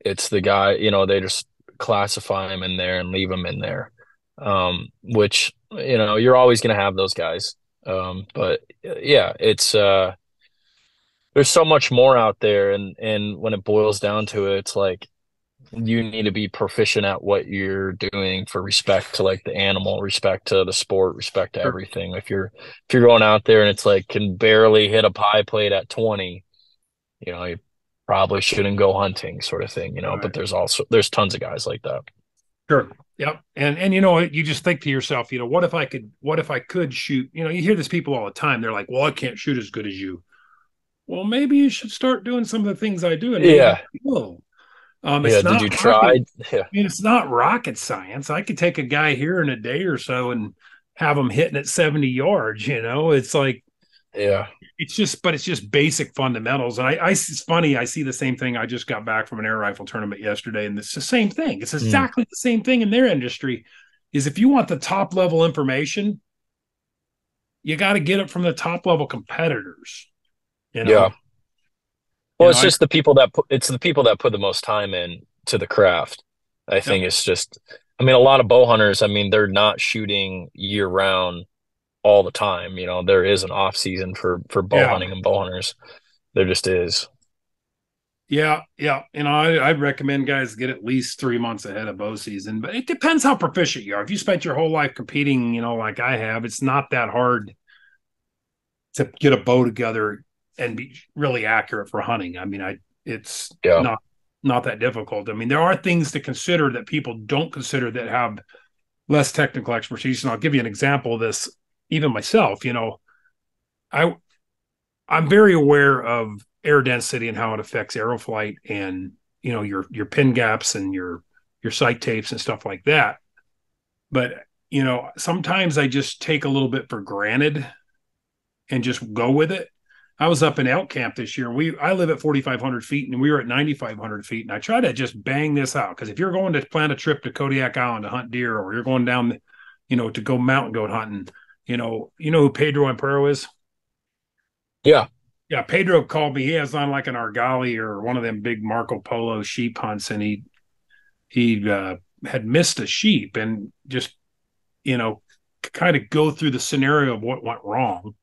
It's the guy you know they just classify him in there and leave him in there. Um, which you know you're always going to have those guys um, but yeah, it's uh, there's so much more out there, and and when it boils down to it, it's like you need to be proficient at what you're doing for respect to like the animal, respect to the sport, respect to everything. If you're if you're going out there and it's like can barely hit a pie plate at 20, you know, you probably shouldn't go hunting, sort of thing, you know. Right. But there's also there's tons of guys like that. Sure. Yep. And and you know, you just think to yourself, you know, what if I could what if I could shoot? You know, you hear this people all the time. They're like, "Well, I can't shoot as good as you." Well, maybe you should start doing some of the things I do. And yeah. Um, yeah. Did you try? Yeah. I mean, it's not rocket science. I could take a guy here in a day or so and have him hitting at 70 yards. You know, it's like yeah. It's just, but it's just basic fundamentals. And I, I, it's funny. I see the same thing. I just got back from an air rifle tournament yesterday, and it's the same thing. It's hmm. exactly mm. the same thing in their industry. Is if you want the top level information, you got to get it from the top level competitors. You know? Yeah. Well, you it's know, just I, the people that put it's the people that put the most time in to the craft. I think yeah. it's just. I mean, a lot of bow hunters. I mean, they're not shooting year round all the time. You know, there is an off season for for bow yeah. hunting and bow hunters. There just is. Yeah, yeah. You know, I, I'd recommend guys get at least three months ahead of bow season, but it depends how proficient you are. If you spent your whole life competing, you know, like I have, it's not that hard to get a bow together and be really accurate for hunting. I mean, I it's Yeah. not not that difficult. I mean, there are things to consider that people don't consider that have less technical expertise. And I'll give you an example of this. Even myself, you know, I I'm very aware of air density and how it affects arrow flight and you know your your pin gaps and your your sight tapes and stuff like that. But you know, sometimes I just take a little bit for granted and just go with it. I was up in elk camp this year. We I live at 4,500 feet and we were at 9,500 feet. And I try to just bang this out because if you're going to plan a trip to Kodiak Island to hunt deer, or you're going down, you know, to go mountain goat hunting, you know, you know who Pedro Ampuero is. Yeah. Yeah, Pedro called me. He has on like an argali or one of them big Marco Polo sheep hunts, and he he uh, had missed a sheep and just you know kind of go through the scenario of what went wrong.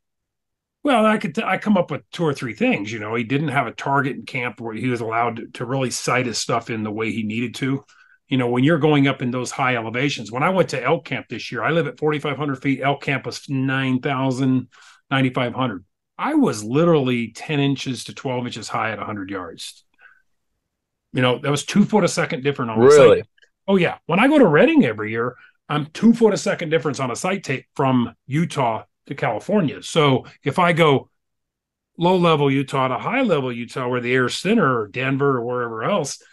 Well, I could I come up with two or three things. You know, he didn't have a target in camp where he was allowed to, to really sight his stuff in the way he needed to. You know, when you're going up in those high elevations. When I went to elk camp this year, I live at 4,500 feet. Elk camp was 9,000, 9,500. I was literally 10 inches to 12 inches high at 100 yards. You know, that was two foot a second different on Really? sight. Oh, yeah. When I go to Redding every year, I'm two foot a second difference on a sight tape from Utah to California. So if I go low level Utah to high level Utah, where the air's thinner, or Denver or wherever else,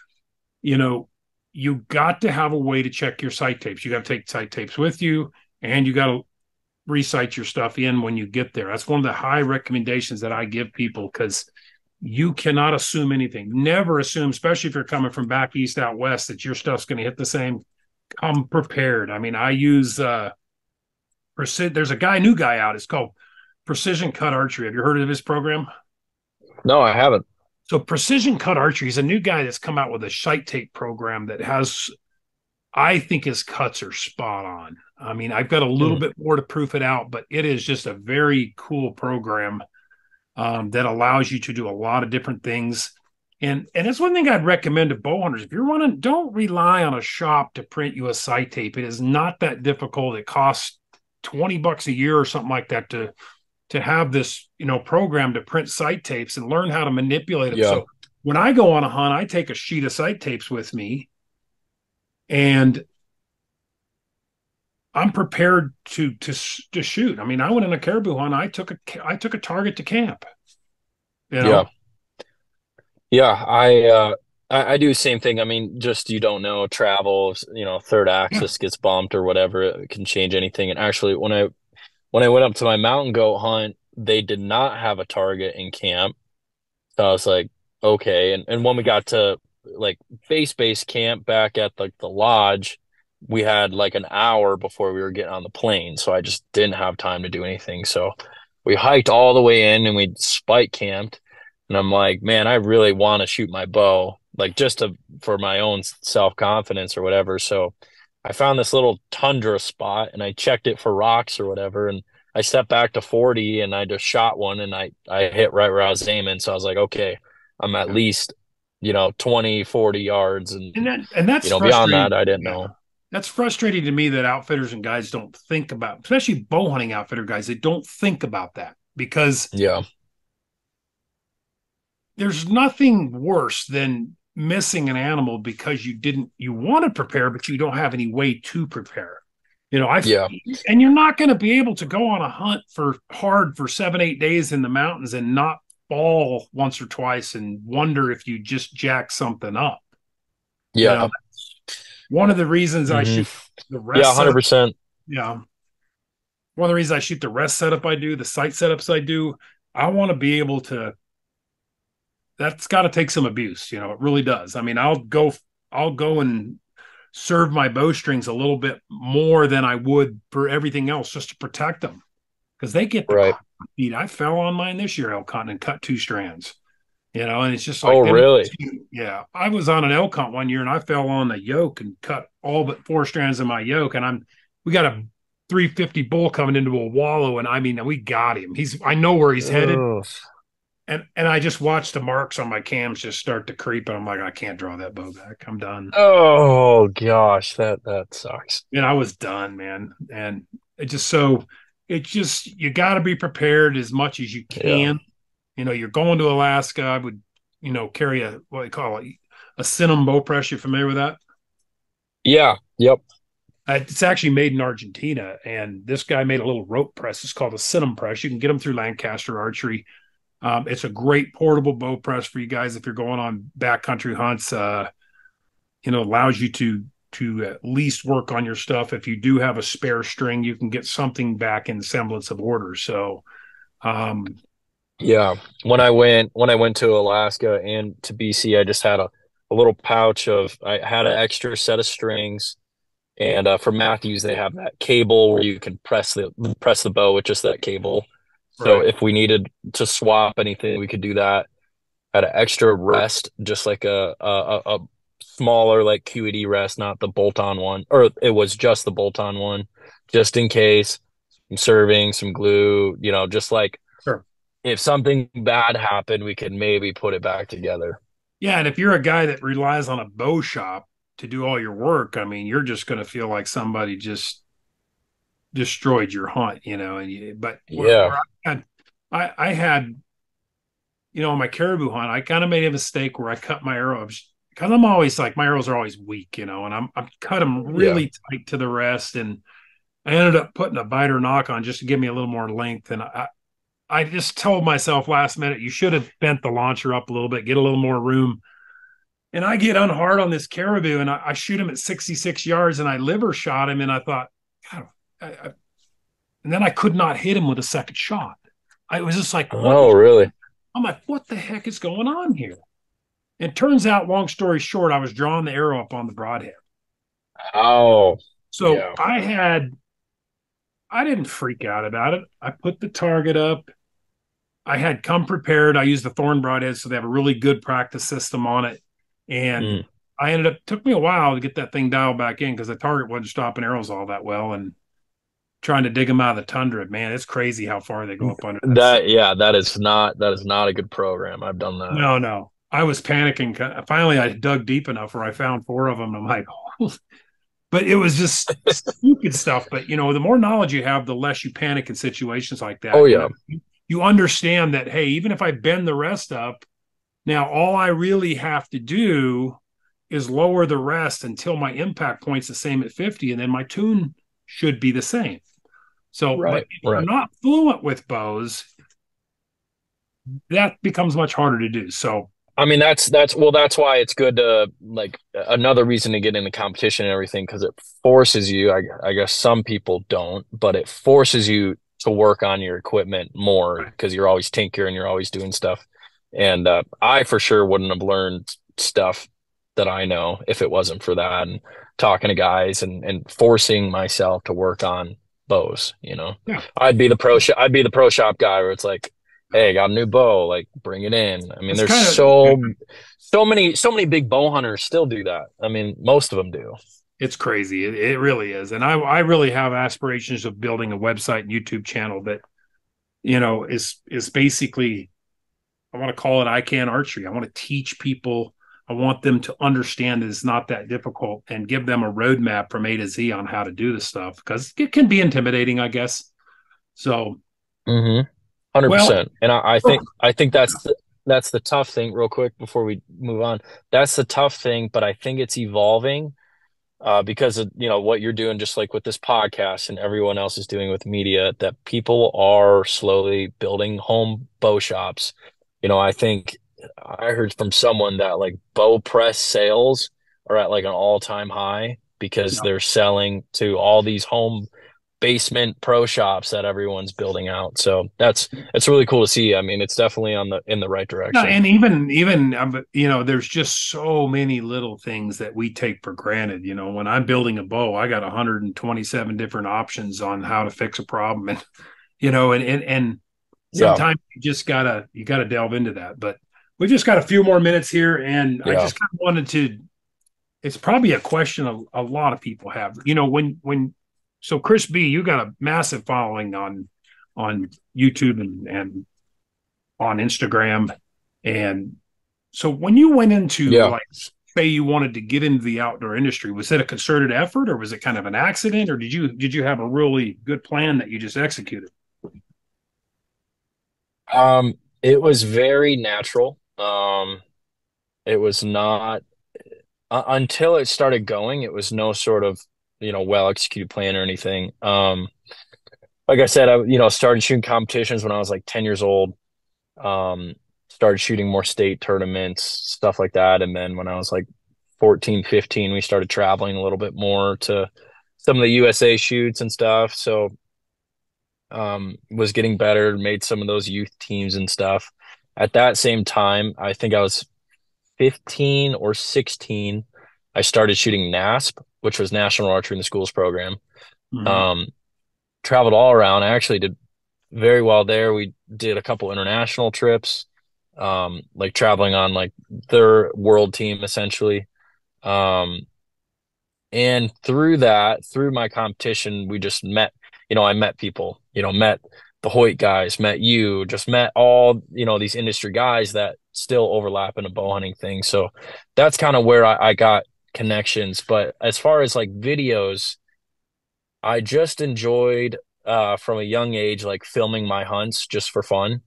you know, you got to have a way to check your sight tapes. You got to take sight tapes with you, and you got to recite your stuff in when you get there. That's one of the high recommendations that I give people because you cannot assume anything. Never assume, especially if you're coming from back east out west, that your stuff's going to hit the same. Come prepared. I mean, I use uh preci- there's a guy, new guy out. It's called Precision Cut Archery. Have you heard of his program? No, I haven't. So Precision Cut Archery is a new guy that's come out with a sight tape program that has, I think his cuts are spot on. I mean, I've got a little Hmm. bit more to proof it out, but it is just a very cool program um, that allows you to do a lot of different things. And and that's one thing I'd recommend to bow hunters. If you're running, don't rely on a shop to print you a sight tape. It is not that difficult. It costs 20 bucks a year or something like that to to have this, you know, program to print sight tapes and learn how to manipulate them. Yeah. So when I go on a hunt, I take a sheet of sight tapes with me and I'm prepared to to to shoot. I mean, I went on a caribou hunt. I took a I took a target to camp. You know? Yeah. Yeah, I uh I, I do the same thing. I mean, just you don't know travel, you know, third axis gets bumped or whatever, it can change anything. And actually when I when I went up to my mountain goat hunt, they did not have a target in camp. So I was like, okay. And and when we got to like base base camp back at like the lodge, we had like an hour before we were getting on the plane. So I just didn't have time to do anything. So we hiked all the way in and we spike camped. And I'm like, man, I really want to shoot my bow, like just to for my own self confidence or whatever. So I found this little tundra spot and I checked it for rocks or whatever. And I stepped back to 40 and I just shot one and I, I hit right where I was aiming. So I was like, okay, I'm at least, you know, 20, 40 yards. And, And that and that's you know, beyond that, I didn't Yeah. know. That's frustrating to me that outfitters and guys don't think about, especially bow hunting outfitter guys. They don't think about that because Yeah. there's nothing worse than missing an animal because you didn't you want to prepare but you don't have any way to prepare you know i Yeah. and you're not going to be able to go on a hunt for hard for seven eight days in the mountains and not fall once or twice and wonder if you just jack something up You Yeah. know, one of the reasons i Mhm. shoot the rest Yeah. 100%. yeah. One of the reasons I shoot the rest setup I do, the site setups I do, I want to be able to. That's got to take some abuse, you know. It really does. I mean, I'll go, I'll go and serve my bowstrings a little bit more than I would for everything else, just to protect them, because they get the Right. beat. I fell on mine this year, elk hunting, and cut two strands. You know, and it's just like, Oh, really? yeah, I was on an elk hunt one year and I fell on the yoke and cut all but four strands of my yoke. And I'm, we got a 350 bull coming into a wallow, and I mean, we got him. He's, I know where he's headed, Ugh. And and I just watched the marks on my cams just start to creep, and I'm like, I can't draw that bow back. I'm done. Oh gosh, that that sucks. And I was done, man. And it just so, it just you got to be prepared as much as you can. You know, you're going to Alaska. I would, you know, carry a what they call it, a Cinam bow press. You familiar with that? Yeah. Yep. Uh, it's actually made in Argentina, and this guy made a little rope press. It's called a Cinam press. You can get them through Lancaster Archery. Um, it's a great portable bow press for you guys if you're going on backcountry hunts. Uh, you know, allows you to to at least work on your stuff. If you do have a spare string, you can get something back in semblance of order. So, um, yeah, when I went when I went to Alaska and to BC, I just had a, a little pouch of I had an extra set of strings, and uh, for Mathews, they have that cable where you can press the press the bow with just that cable. So right. if we needed to swap anything, we could do that. Had an extra rest, just like a a, a smaller like QAD rest, not the bolt on one, or it was just the bolt on one, just in case. Some serving, some glue, you know, just like sure. if something bad happened, we could maybe put it back together. Yeah, and if you're a guy that relies on a bow shop to do all your work, I mean, you're just going to feel like somebody just destroyed your hunt, you know. And you, but where, yeah, where I, had, I, I had, you know, on my caribou hunt, I kind of made a mistake where I cut my arrows because I'm always like my arrows are always weak, you know, and I'm I'm cut them really yeah. tight to the rest, and I ended up putting a biter nock on just to give me a little more length, and I I just told myself last minute you should have bent the launcher up a little bit, get a little more room. And I get unhard on this caribou, and I, I shoot him at 66 yards, and I liver shot him, and I thought, I, I, and then I could not hit him with a second shot. I was just like, oh, really? I'm like, what the heck is going on here? It turns out, long story short, I was drawing the arrow up on the broadhead. Oh. So yeah. I had, I didn't freak out about it. I put the target up. I had come prepared. I used the thorn broadhead, so they have a really good practice system on it. And mm. I ended up, took me a while to get that thing dialed back in because the target wasn't stopping arrows all that well. And trying to dig them out of the tundra, man, it's crazy how far they go up under that. that yeah, that is not, that is not a good program. I've done that. No, no. I was panicking. Finally, I dug deep enough where I found four of them. I'm like, oh. but it was just stupid stuff. But you know, the more knowledge you have, the less you panic in situations like that. Oh yeah, you, know, you understand that. Hey, even if I bend the rest up, now all I really have to do is lower the rest until my impact point's the same at 50, and then my tune should be the same. So, right, if right. I'm not fluent with bows, that becomes much harder to do. So I mean, that's that's well, that's why it's good to like another reason to get into competition and everything because it forces you. I, I, guess some people don't, but it forces you to work on your equipment more because you're always tinkering, you're always doing stuff. And uh, I for sure wouldn't have learned stuff that I know if it wasn't for that and talking to guys and and forcing myself to work on bows. You know, yeah. I'd be the pro shop. I'd be the pro shop guy where it's like hey, I got a new bow, like bring it in. I mean, it's there's kind of, so so many so many big bow hunters still do that. I mean, most of them do. It's crazy. It, it really is. And I I really have aspirations of building a website and YouTube channel that you know is is basically I want to call it I can archery. I want to teach people I want them to understand it's not that difficult and give them a roadmap from A to Z on how to do this stuff because it can be intimidating, I guess. So, mm-hmm. Hundred well, percent. And I, I think I think that's the, that's the tough thing. Real quick before we move on, that's the tough thing. But I think it's evolving uh, because of you know what you're doing, just like with this podcast and everyone else is doing with media. That people are slowly building home bow shops. You know, I think I heard from someone that like bow press sales are at like an all time high because yeah. they're selling to all these home basement pro shops that everyone's building out. So that's it's really cool to see. I mean, it's definitely on the in the right direction. No, and even even um, you know, there's just so many little things that we take for granted. You know, when I'm building a bow, I got 127 different options on how to fix a problem, and you know, and and and sometimes yeah. you just gotta you gotta delve into that. But we just got a few more minutes here, and yeah. I just kind of wanted to. It's probably a question a, a lot of people have. You know, when when so Chris Bee, you got a massive following on on YouTube and, and on Instagram. And so when you went into yeah. like say you wanted to get into the outdoor industry, was it a concerted effort or was it kind of an accident or did you did you have a really good plan that you just executed? Um It was very natural. Um, it was not uh, until it started going, it was no sort of, you know, well executed plan or anything. Um, like I said, I, you know, started shooting competitions when I was like 10 years old. Um, started shooting more state tournaments, stuff like that. And then when I was like 14, 15, we started traveling a little bit more to some of the USA shoots and stuff. So, um, was getting better, made some of those youth teams and stuff. At that same time, I think I was 15 or 16. I started shooting NASP, which was National Archery in the Schools program. Mhm. Um, traveled all around. I actually did very well there. We did a couple international trips, um, like traveling on like their world team essentially. Um, and through that, through my competition, we just met, you know, I met people, you know, met the Hoyt guys, met you, just met all, you know, these industry guys that still overlap in a bow hunting thing. So that's kind of where I, I got connections. But as far as like videos, I just enjoyed uh from a young age like filming my hunts just for fun.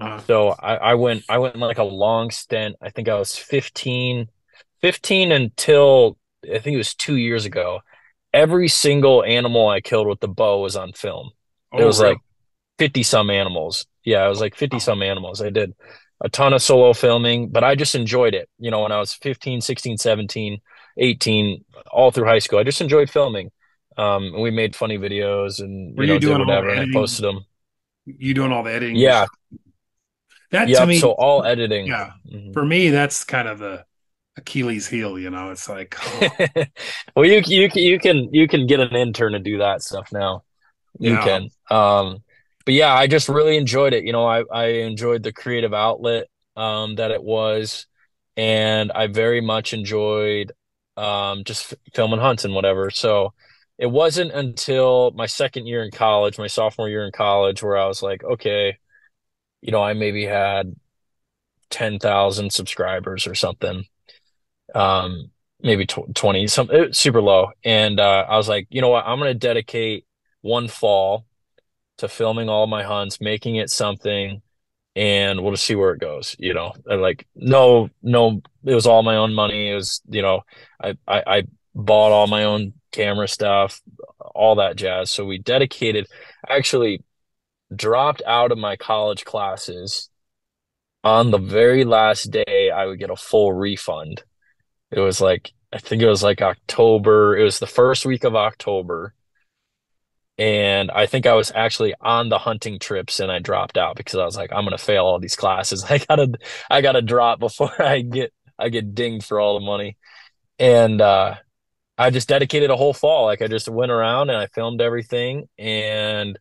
Uh, So I, I went I went like a long stint. I think I was 15, 15 until I think it was two years ago. Every single animal I killed with the bow was on film. It oh, was really? like 50 some animals. Yeah, I was like 50 some animals. I did a ton of solo filming, but I just enjoyed it. You know, when I was 15, 16, 17, 18, all through high school, I just enjoyed filming. Um, and we made funny videos and, Were you you know, did doing whatever and I posted them. You doing all the editing Yeah. That to Yep. So all editing. yeah, Mhm. for me, that's kind of the Achilles heel, you know. It's like, oh, Well, you you can you can you can get an intern to do that stuff now. You yeah. can. Um, but yeah, I just really enjoyed it. You know, I I enjoyed the creative outlet um that it was, and I very much enjoyed um just filming hunts and whatever. So it wasn't until my second year in college, my sophomore year in college, where I was like, okay, you know, I maybe had 10,000 subscribers or something. Um, maybe tw 20, some super low. And uh I was like, you know what, I'm gonna dedicate one fall to filming all my hunts, making it something, and we'll just see where it goes. You know, and like no, no, it was all my own money. It was, you know, I, I, I bought all my own camera stuff, all that jazz. So we dedicated, actually dropped out of my college classes on the very last day I would get a full refund. It was like, I think it was like October. It was the first week of October And I think I was actually on the hunting trips and I dropped out because I was like, I'm gonna fail all these classes. I gotta I gotta drop before I get I get dinged for all the money. And uh I just dedicated a whole fall. Like I just went around and I filmed everything and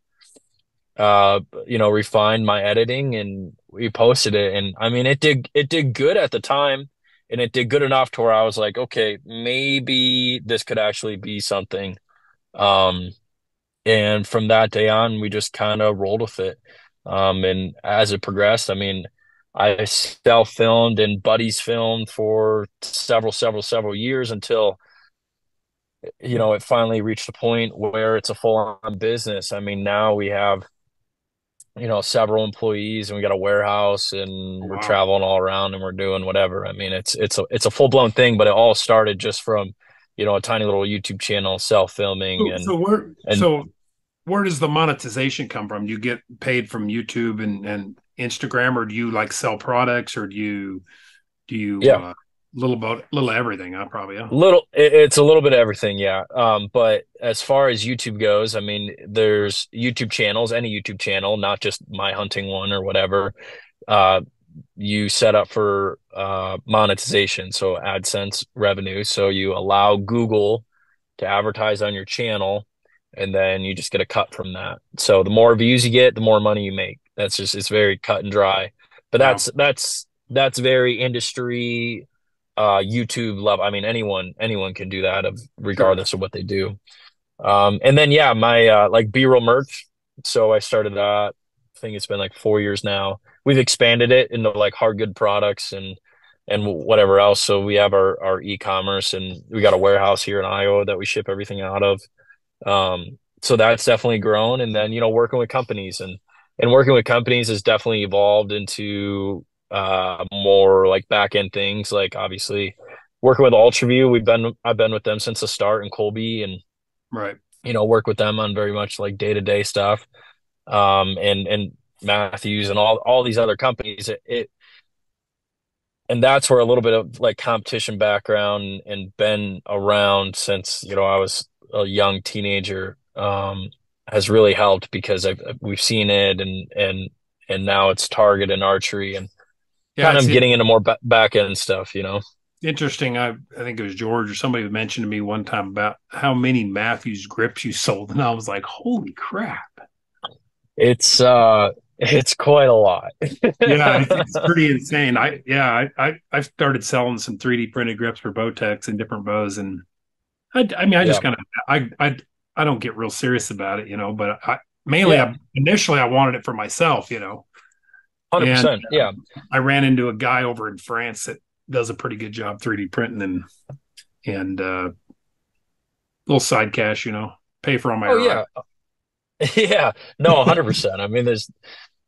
uh you know refined my editing and we posted it and I mean it did it did good at the time and it did good enough to where I was like, okay, maybe this could actually be something. Um and from that day on, we just kind of rolled with it. Um, and as it progressed, I mean, I self-filmed and buddies filmed for several, several, several years until, you know, it finally reached a point where it's a full-on business. I mean, now we have, you know, several employees and we got a warehouse and Oh, we're traveling all around and we're doing whatever. I mean, it's it's a it's a full-blown thing, but it all started just from, you know, a tiny little YouTube channel, self-filming So, and so where, and so where does the monetization come from? You get paid from YouTube and, and Instagram, or do you like sell products, or do you do you yeah. uh, little about little everything? Huh? Probably. Yeah. Little, it, it's a little bit of everything, yeah. Um, but as far as YouTube goes, I mean, there's YouTube channels, any YouTube channel, not just my hunting one or whatever. Uh, you set up for uh monetization, so AdSense revenue. So you allow Google to advertise on your channel, and then you just get a cut from that. So the more views you get, the more money you make. That's just it's very cut and dry. But that's that's that's very industry uh YouTube level. I mean anyone anyone can do that of Sure. regardless of what they do. Um and then yeah, my uh like B-roll merch. So I started that. Think it's been like four years now. We've expanded it into like hard good products and and whatever else. So we have our our e-commerce and we got a warehouse here in Iowa that we ship everything out of. Um, so that's definitely grown. And then, you know, working with companies and and working with companies has definitely evolved into uh, more like back end things. Like obviously working with UltraView, we've been I've been with them since the start in Colby, and right, you know, work with them on very much like day to day stuff. Um, and and Mathews and all all these other companies. It, it and that's where a little bit of like competition background and been around since you know I was a young teenager um, has really helped because I've, we've seen it and and and now it's target and archery and yeah, kind of getting into more back end stuff, you know. Interesting. I I think it was George or somebody mentioned to me one time about how many Mathews grips you sold, and I was like, "Holy crap!" It's uh it's quite a lot. yeah, it's pretty insane. I yeah, I, I I've started selling some 3D printed grips for Bowtechs and different bows, and I I mean I just kind of I I I don't get real serious about it, you know. But I mainly yeah. I, initially I wanted it for myself, you know. Hundred percent. Yeah. Uh, I ran into a guy over in France that does a pretty good job 3D printing and and uh little side cash, you know, pay for all my. Oh yeah. Yeah, no, hundred percent. I mean, there's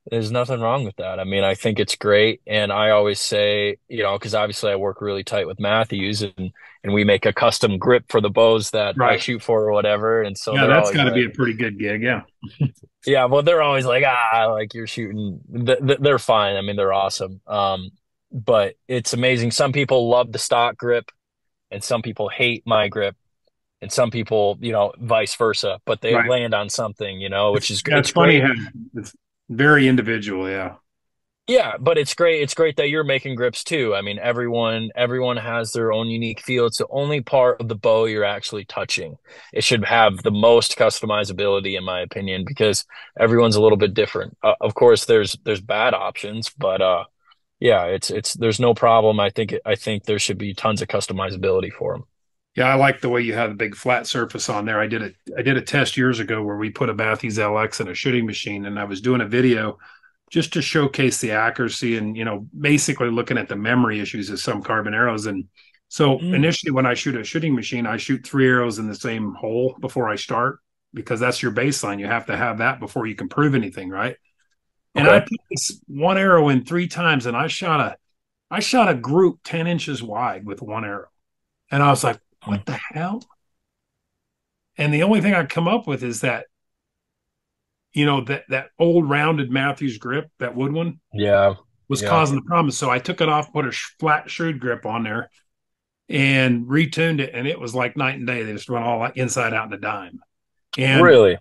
there's nothing wrong with that. I mean, I think it's great. And I always say, you know, because obviously I work really tight with Mathews, and, and we make a custom grip for the bows that right. I shoot for or whatever. And so, yeah, that's got to like, be a pretty good gig. Yeah. yeah. Well, they're always like, ah, like you're shooting. They're fine. I mean, they're awesome. Um, but it's amazing. Some people love the stock grip and some people hate my grip and some people, you know, vice versa, but they right. land on something, you know, which is yeah, it's, it's funny. Great. It's very individual, yeah. Yeah, but it's great. It's great that you're making grips too. I mean, everyone everyone has their own unique feel. It's the only part of the bow you're actually touching. It should have the most customizability, in my opinion, because everyone's a little bit different. Uh, of course, there's there's bad options, but uh, yeah, it's it's there's no problem. I think I think there should be tons of customizability for them. Yeah, I like the way you have the big flat surface on there. I did a I did a test years ago where we put a Mathews LX in a shooting machine, and I was doing a video just to showcase the accuracy and you know basically looking at the memory issues of some carbon arrows. And so mm. initially, when I shoot a shooting machine, I shoot three arrows in the same hole before I start because that's your baseline. You have to have that before you can prove anything, right? And I put this one arrow in three times, and I shot a I shot a group ten inches wide with one arrow. And I was like, what mm. the hell? And the only thing I come up with is that, you know, that that old rounded Mathews grip, that wood one, yeah, was yeah. causing the problem. So I took it off, put a flat shrewd grip on there, and retuned it, and it was like night and day. They just went all inside out in a dime. And really,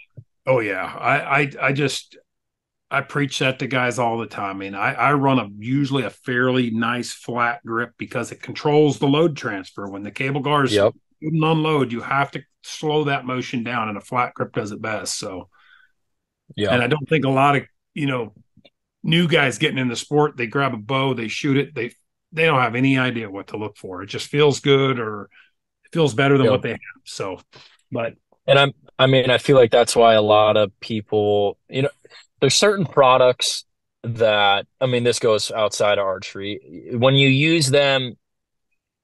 oh yeah, I I, I just I preach that to guys all the time. I mean, I, I run a usually a fairly nice flat grip because it controls the load transfer. When the cable guards yep. unload, you have to slow that motion down, and a flat grip does it best. So, yeah. And I don't think a lot of you know new guys getting in the sport, they grab a bow, they shoot it, they they don't have any idea what to look for. It just feels good or it feels better than yep. what they have. So, but and I'm I mean I feel like that's why a lot of people you know there's certain products that I mean this goes outside of archery. When you use them,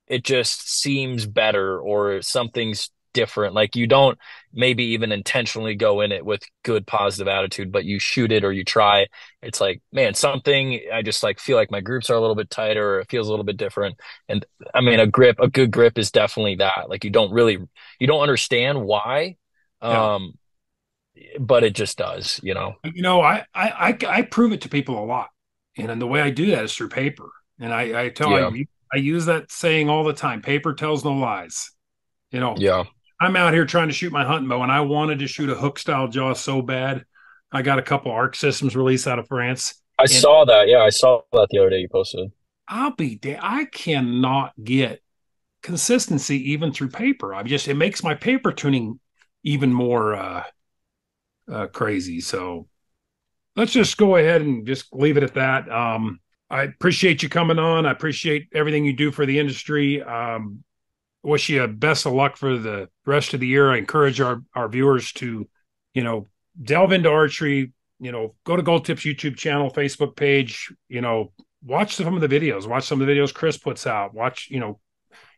it just seems better or something's different. Like you don't maybe even intentionally go in it with good positive attitude, but you shoot it or you try. It's like, man, something I just like feel like my groups are a little bit tighter or it feels a little bit different. And I mean a grip, a good grip is definitely that. Like you don't really you don't understand why. Yeah. Um but it just does, you know. You know, I I I, prove it to people a lot, and, the way I do that is through paper. And I I tell yeah. I, I use that saying all the time: paper tells no lies. You know. Yeah. I'm out here trying to shoot my hunting bow, and I wanted to shoot a hook style jaw so bad. I got a couple arc systems released out of France. I saw that. Yeah, I saw that the other day you posted. I'll be damn. I cannot get consistency even through paper. I just it makes my paper tuning even more uh uh, crazy. So let's just go ahead and just leave it at that. Um, I appreciate you coming on. I appreciate everything you do for the industry. Um, wish you best of luck for the rest of the year. I encourage our our viewers to, you know, delve into archery. You know, go to Gold Tip's YouTube channel, Facebook page. You know, watch some of the videos. Watch some of the videos Chris puts out. Watch, you know,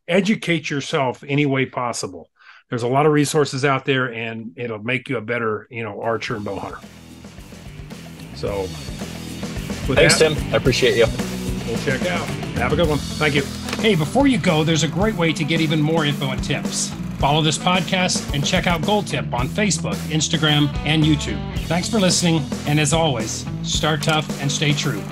educate yourself any way possible there's a lot of resources out there and it'll make you a better, you know, archer and bow hunter. So, thanks, that, Tim. I appreciate you. We'll check out. Have a good one. Thank you. Hey, before you go, there's a great way to get even more info and tips. Follow this podcast and check out Gold Tip on Facebook, Instagram, and YouTube. Thanks for listening. And as always, start tough and stay true.